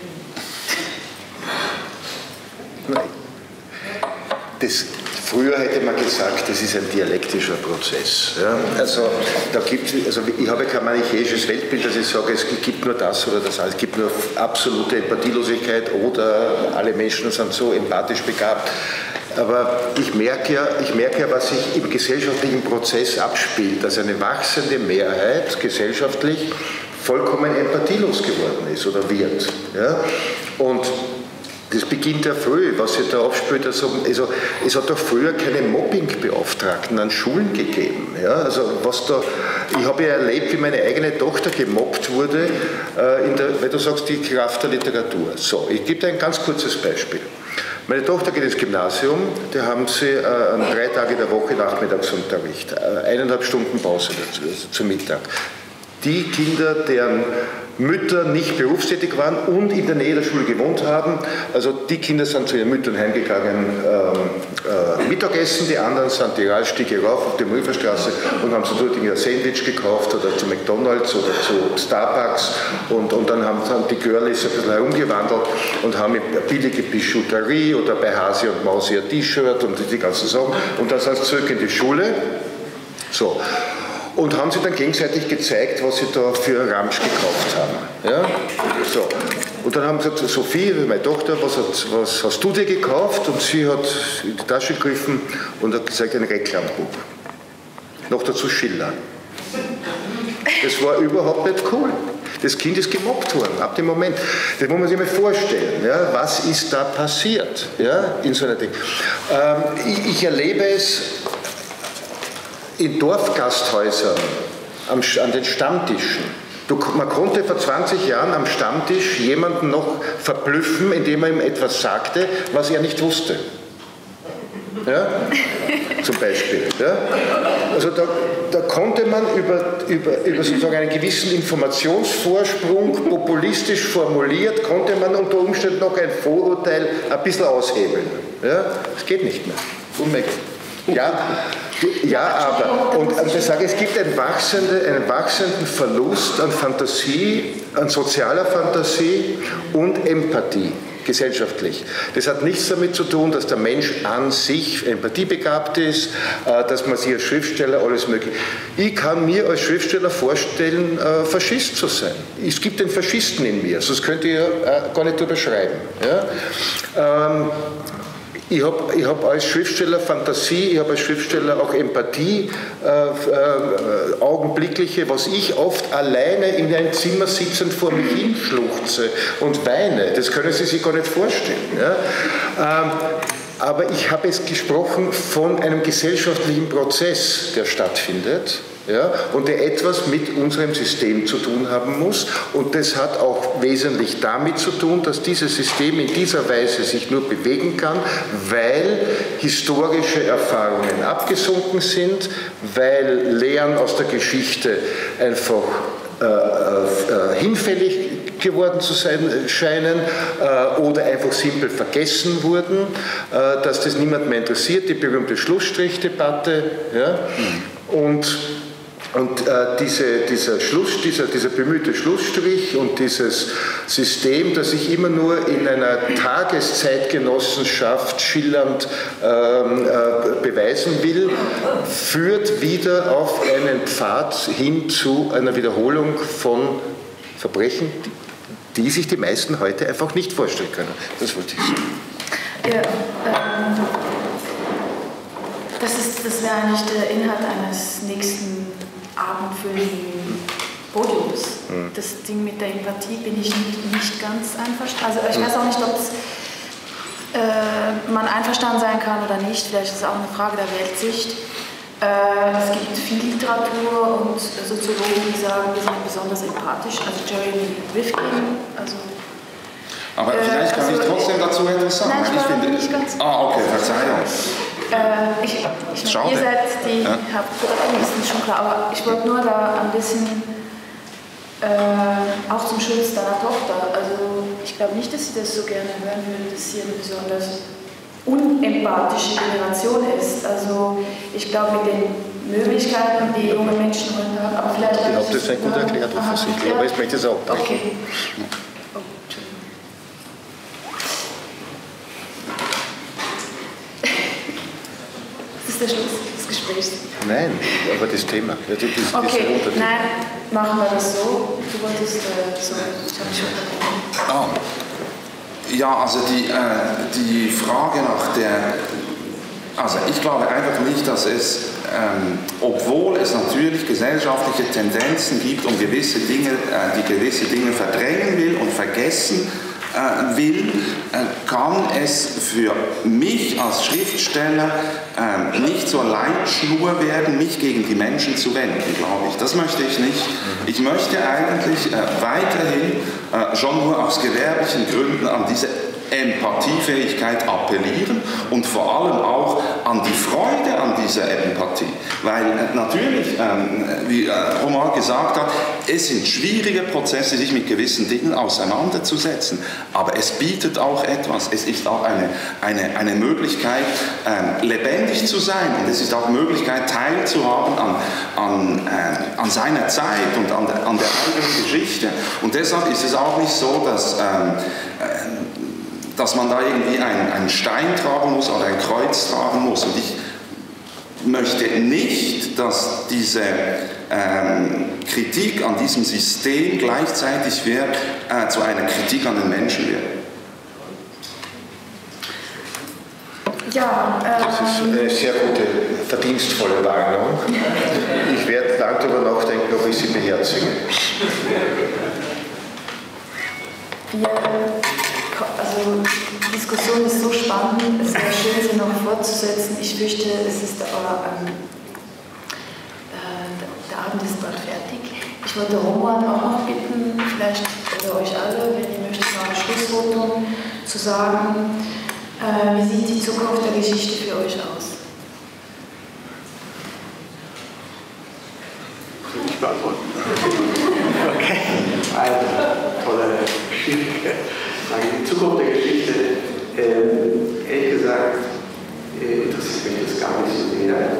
Das, früher hätte man gesagt, das ist ein dialektischer Prozess. Ja? Also, da gibt, also ich habe kein manichäisches Weltbild, dass ich sage, es gibt nur das oder das. Es gibt nur absolute Empathielosigkeit oder alle Menschen sind so empathisch begabt. Aber ich merke, ja, ich merke ja, was sich im gesellschaftlichen Prozess abspielt, dass eine wachsende Mehrheit gesellschaftlich vollkommen empathielos geworden ist oder wird. Ja? Und Das beginnt ja früh, was sich da abspielt. Also, also, es hat doch früher keine Mobbingbeauftragten an Schulen gegeben. Ja? Also was da, ich habe ja erlebt, wie meine eigene Tochter gemobbt wurde, äh, der, weil du sagst, die Kraft der Literatur. So, ich gebe dir ein ganz kurzes Beispiel. Meine Tochter geht ins Gymnasium, da haben sie äh, drei Tage der Woche Nachmittagsunterricht, äh, eineinhalb Stunden Pause dazu, also zum Mittag. Die Kinder, deren Mütter nicht berufstätig waren und in der Nähe der Schule gewohnt haben. Also die Kinder sind zu ihren Müttern heimgegangen, ähm, äh, Mittagessen, die anderen sind die Rallstiege rauf auf die Mulferstraße und haben sich dort ein Sandwich gekauft oder zu McDonalds oder zu Starbucks und, und dann haben, haben die Girlies ein bisschen herumgewandelt und haben billige Bijouterie oder bei Hasi und Mausi ein T-Shirt und die ganzen Sachen und dann sind sie zurück in die Schule. So und haben sie dann gegenseitig gezeigt, was sie da für Ramsch gekauft haben. Ja? So. Und dann haben sie gesagt, Sophie, meine Tochter, was, hat, was hast du dir gekauft? Und sie hat in die Tasche gegriffen und hat gesagt, ein Reklambuch. Noch dazu Schiller. Das war überhaupt nicht cool. Das Kind ist gemobbt worden, ab dem Moment. Das muss man sich mal vorstellen. Ja, was ist da passiert ja, in so einer Ding? Ähm, ich, ich erlebe es in Dorfgasthäusern, am, an den Stammtischen. Du, man konnte vor 20 Jahren am Stammtisch jemanden noch verblüffen, indem er ihm etwas sagte, was er nicht wusste. Ja? *laughs* Zum Beispiel. Ja? Also da, da, konnte man über, über, über sozusagen einen gewissen Informationsvorsprung, populistisch formuliert, konnte man unter Umständen noch ein Vorurteil ein bisschen aushebeln. Ja? Das geht nicht mehr. Unmöglich. Ja, ja, aber, und ich sage, es gibt einen wachsenden, einen wachsenden Verlust an Fantasie, an sozialer Fantasie und Empathie gesellschaftlich. Das hat nichts damit zu tun, dass der Mensch an sich empathiebegabt ist, äh, dass man sich als Schriftsteller alles mögliche. Ich kann mir als Schriftsteller vorstellen, äh, Faschist zu sein. Es gibt den Faschisten in mir, sonst könnt ihr äh, gar nicht überschreiben. Ja? Ich habe ich hab als Schriftsteller Fantasie, ich habe als Schriftsteller auch Empathie, äh, äh, augenblickliche, was ich oft alleine in einem Zimmer sitzend vor mich hinschluchze und weine. Das können Sie sich gar nicht vorstellen. Ja? Ähm, aber ich habe es gesprochen von einem gesellschaftlichen Prozess, der stattfindet ja, und der etwas mit unserem System zu tun haben muss. Und das hat auch wesentlich damit zu tun, dass dieses System in dieser Weise sich nur bewegen kann, weil historische Erfahrungen abgesunken sind, weil Lehren aus der Geschichte einfach äh, äh, hinfällig geworden zu sein äh, scheinen äh, oder einfach simpel vergessen wurden, äh, dass das niemand mehr interessiert, die berühmte Schlussstrichdebatte. Ja? Mhm. Und und äh, diese, dieser, Schluss, dieser, dieser bemühte Schlussstrich und dieses System, das sich immer nur in einer Tageszeitgenossenschaft schillernd ähm, äh, beweisen will, führt wieder auf einen Pfad hin zu einer Wiederholung von Verbrechen, die, sich die meisten heute einfach nicht vorstellen können. Das wollte ich sagen. Ja, ähm, das, das wäre eigentlich der Inhalt eines nächsten abendfüllenden Podiums. Mhm. Das Ding mit der Empathie bin ich nicht, nicht ganz einverstanden. Also ich weiß auch nicht, ob äh, man einverstanden sein kann oder nicht. Vielleicht ist es auch eine Frage der Weltsicht. Äh, es gibt viel Literatur und Soziologen, die sagen, wir sind besonders empathisch. Also Jeremy Rifkin, also aber vielleicht kann also, ich trotzdem dazu etwas sagen. Nein, ich, ich finde, nicht ganz ah, okay, Verzeihung. Äh, ich, ich Schade. ihr seid die ja. Hauptprotagonisten, schon klar, aber ich wollte nur da ein bisschen äh, auch zum Schutz deiner Tochter. Also ich glaube nicht, dass sie das so gerne hören würde, dass sie eine besonders unempathische Generation ist. Also ich glaube mit den Möglichkeiten, die junge Menschen heute haben, aber vielleicht... Ich glaube, das ist gut erklärt, offensichtlich, aber ich möchte es auch Okay. Der Schluss des Gesprächs. Nein, aber das Thema. Das, das okay, nein, machen wir das so. Du wolltest äh, so, ich habe schon ah. Ja, also die, äh, die Frage nach der, also ich glaube einfach nicht, dass es, ähm, obwohl es natürlich gesellschaftliche Tendenzen gibt, um gewisse Dinge, äh, die gewisse Dinge verdrängen will und vergessen, äh, will, äh, kann es für mich als Schriftsteller äh, nicht zur Leitschnur werden, mich gegen die Menschen zu wenden, glaube ich. Das möchte ich nicht. Ich möchte eigentlich äh, weiterhin äh, schon nur aus gewerblichen Gründen an diese Empathiefähigkeit appellieren und vor allem auch an die Freude an dieser Empathie. Weil äh, natürlich, ähm, wie äh, Roman gesagt hat, es sind schwierige Prozesse, sich mit gewissen Dingen auseinanderzusetzen, aber es bietet auch etwas. Es ist auch eine, eine, eine Möglichkeit, ähm, lebendig zu sein und es ist auch eine Möglichkeit, teilzuhaben an, an, äh, an seiner Zeit und an der, an der eigenen Geschichte. Und deshalb ist es auch nicht so, dass ähm, äh, dass man da irgendwie einen, einen Stein tragen muss oder ein Kreuz tragen muss. Und ich möchte nicht, dass diese ähm, Kritik an diesem System gleichzeitig wird, äh, zu einer Kritik an den Menschen wird. Ja, ähm, das ist eine sehr gute, verdienstvolle Warnung. Ich werde lang darüber nachdenken, ob ich sie beherzige. Wir also die Diskussion ist so spannend, es wäre schön, sie noch fortzusetzen. Ich fürchte, es ist aber ähm, äh, der Abend ist bald fertig. Ich wollte Roman auch noch bitten, vielleicht oder euch alle, wenn ihr möchtet, noch ein Schlussfoto zu sagen, äh, wie sieht die Zukunft der Geschichte für euch aus? Ich beantworten. *laughs* Okay. Also, tolle Geschichte die Zukunft der Geschichte, äh, ehrlich gesagt, äh, interessiert mich das gar nicht so sehr,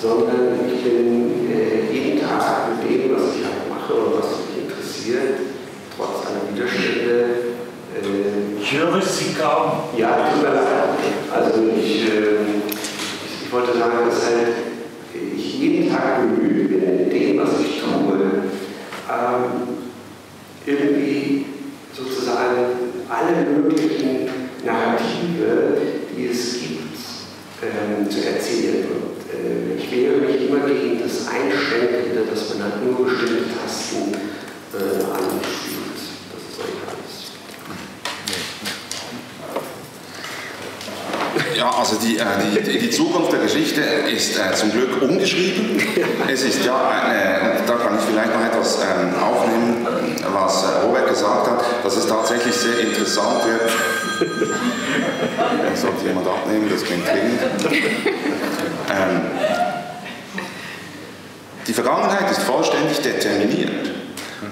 sondern ich bin äh, jeden Tag mit dem, was ich halt mache und was mich interessiert, trotz aller Widerstände. Äh, ich höre Sie kaum. Ja, tut mir leid. Also ich, ähm, ich, ich wollte sagen, dass halt ich jeden Tag bemüht bin, in dem, was ich tue, ähm, irgendwie sozusagen alle möglichen Narrative, die es gibt, ähm, zu erzählen. Und äh, ich wehre mich immer gegen das Einschränkende, dass man halt nur bestimmte Tasten äh, anspielt. Das ist eigentlich alles. Ja, also die, äh, die, die, Zukunft der Geschichte ist äh, zum Glück umgeschrieben. *laughs* Es ist ja, eine, da kann ich vielleicht noch etwas ähm, aufnehmen, was äh, Robert gesagt hat, dass es tatsächlich sehr interessant wird. sollte jemand abnehmen, das klingt dringend. Ähm, die Vergangenheit ist vollständig determiniert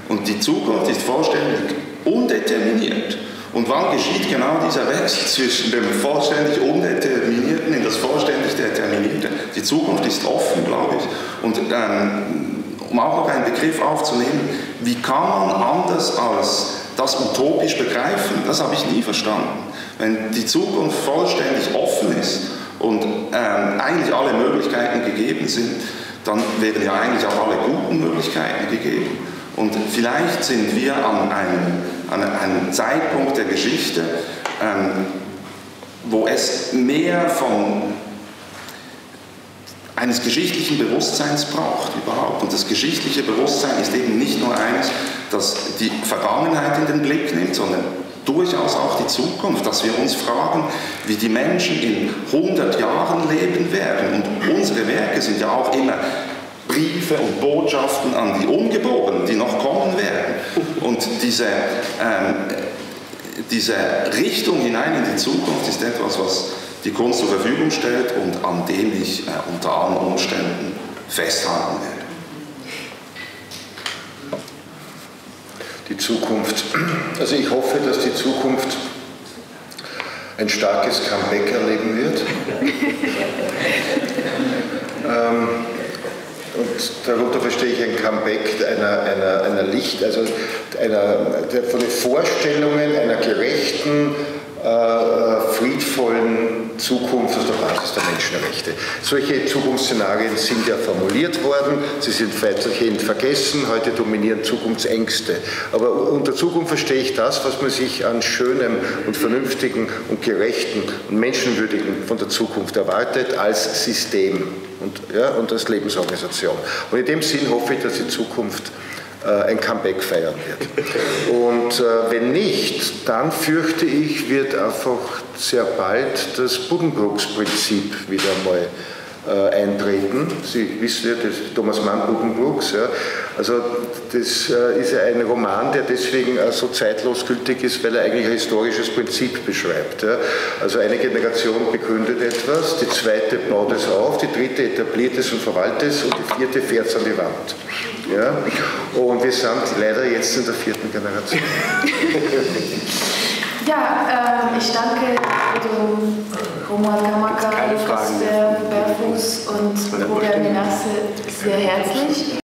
und die Zukunft ist vollständig undeterminiert. Und wann geschieht genau dieser Wechsel zwischen dem vollständig Undeterminierten in das vollständig Determinierte? Die Zukunft ist offen, glaube ich. Und ähm, um auch noch einen Begriff aufzunehmen, wie kann man anders als das utopisch begreifen? Das habe ich nie verstanden. Wenn die Zukunft vollständig offen ist und ähm, eigentlich alle Möglichkeiten gegeben sind, dann wären ja eigentlich auch alle guten Möglichkeiten gegeben. Und vielleicht sind wir an einem, an einem Zeitpunkt der Geschichte, ähm, wo es mehr von eines geschichtlichen Bewusstseins braucht überhaupt. Und das geschichtliche Bewusstsein ist eben nicht nur eines, das die Vergangenheit in den Blick nimmt, sondern durchaus auch die Zukunft, dass wir uns fragen, wie die Menschen in 100 Jahren leben werden. Und unsere Werke sind ja auch immer Briefe und Botschaften an die Ungeborenen, die noch kommen werden. Und diese, ähm, diese Richtung hinein in die Zukunft ist etwas, was die Kunst zur Verfügung stellt und an dem ich äh, unter allen Umständen festhalten werde. Die Zukunft. Also ich hoffe, dass die Zukunft ein starkes Comeback erleben wird. *laughs* ähm, und darunter verstehe ich ein Comeback einer, einer, einer Licht, also einer, von den Vorstellungen einer gerechten, äh, äh, friedvollen Zukunft auf der Basis der Menschenrechte. Solche Zukunftsszenarien sind ja formuliert worden, sie sind weitgehend vergessen, heute dominieren Zukunftsängste. Aber unter Zukunft verstehe ich das, was man sich an schönem und vernünftigen und gerechten und menschenwürdigen von der Zukunft erwartet als System und, ja, und als Lebensorganisation. Und in dem Sinn hoffe ich, dass die Zukunft äh, ein Comeback feiern wird. Und äh, wenn nicht, dann fürchte ich, wird einfach sehr bald das Buddenbrooks-Prinzip wieder mal äh, eintreten. Sie wissen ja, das Thomas Mann Buddenbrooks. Ja. Also das äh, ist ja ein Roman, der deswegen äh, so zeitlos gültig ist, weil er eigentlich ein historisches Prinzip beschreibt. Ja. Also eine Generation begründet etwas, die zweite baut es auf, die dritte etabliert es und verwaltet es und die vierte fährt es an die Wand. Ja. Und wir sind leider jetzt in der vierten Generation. *laughs* Ja, äh, ich danke Roman Kamaka, Lukas der Berfuß und Robert Menasse sehr herzlich.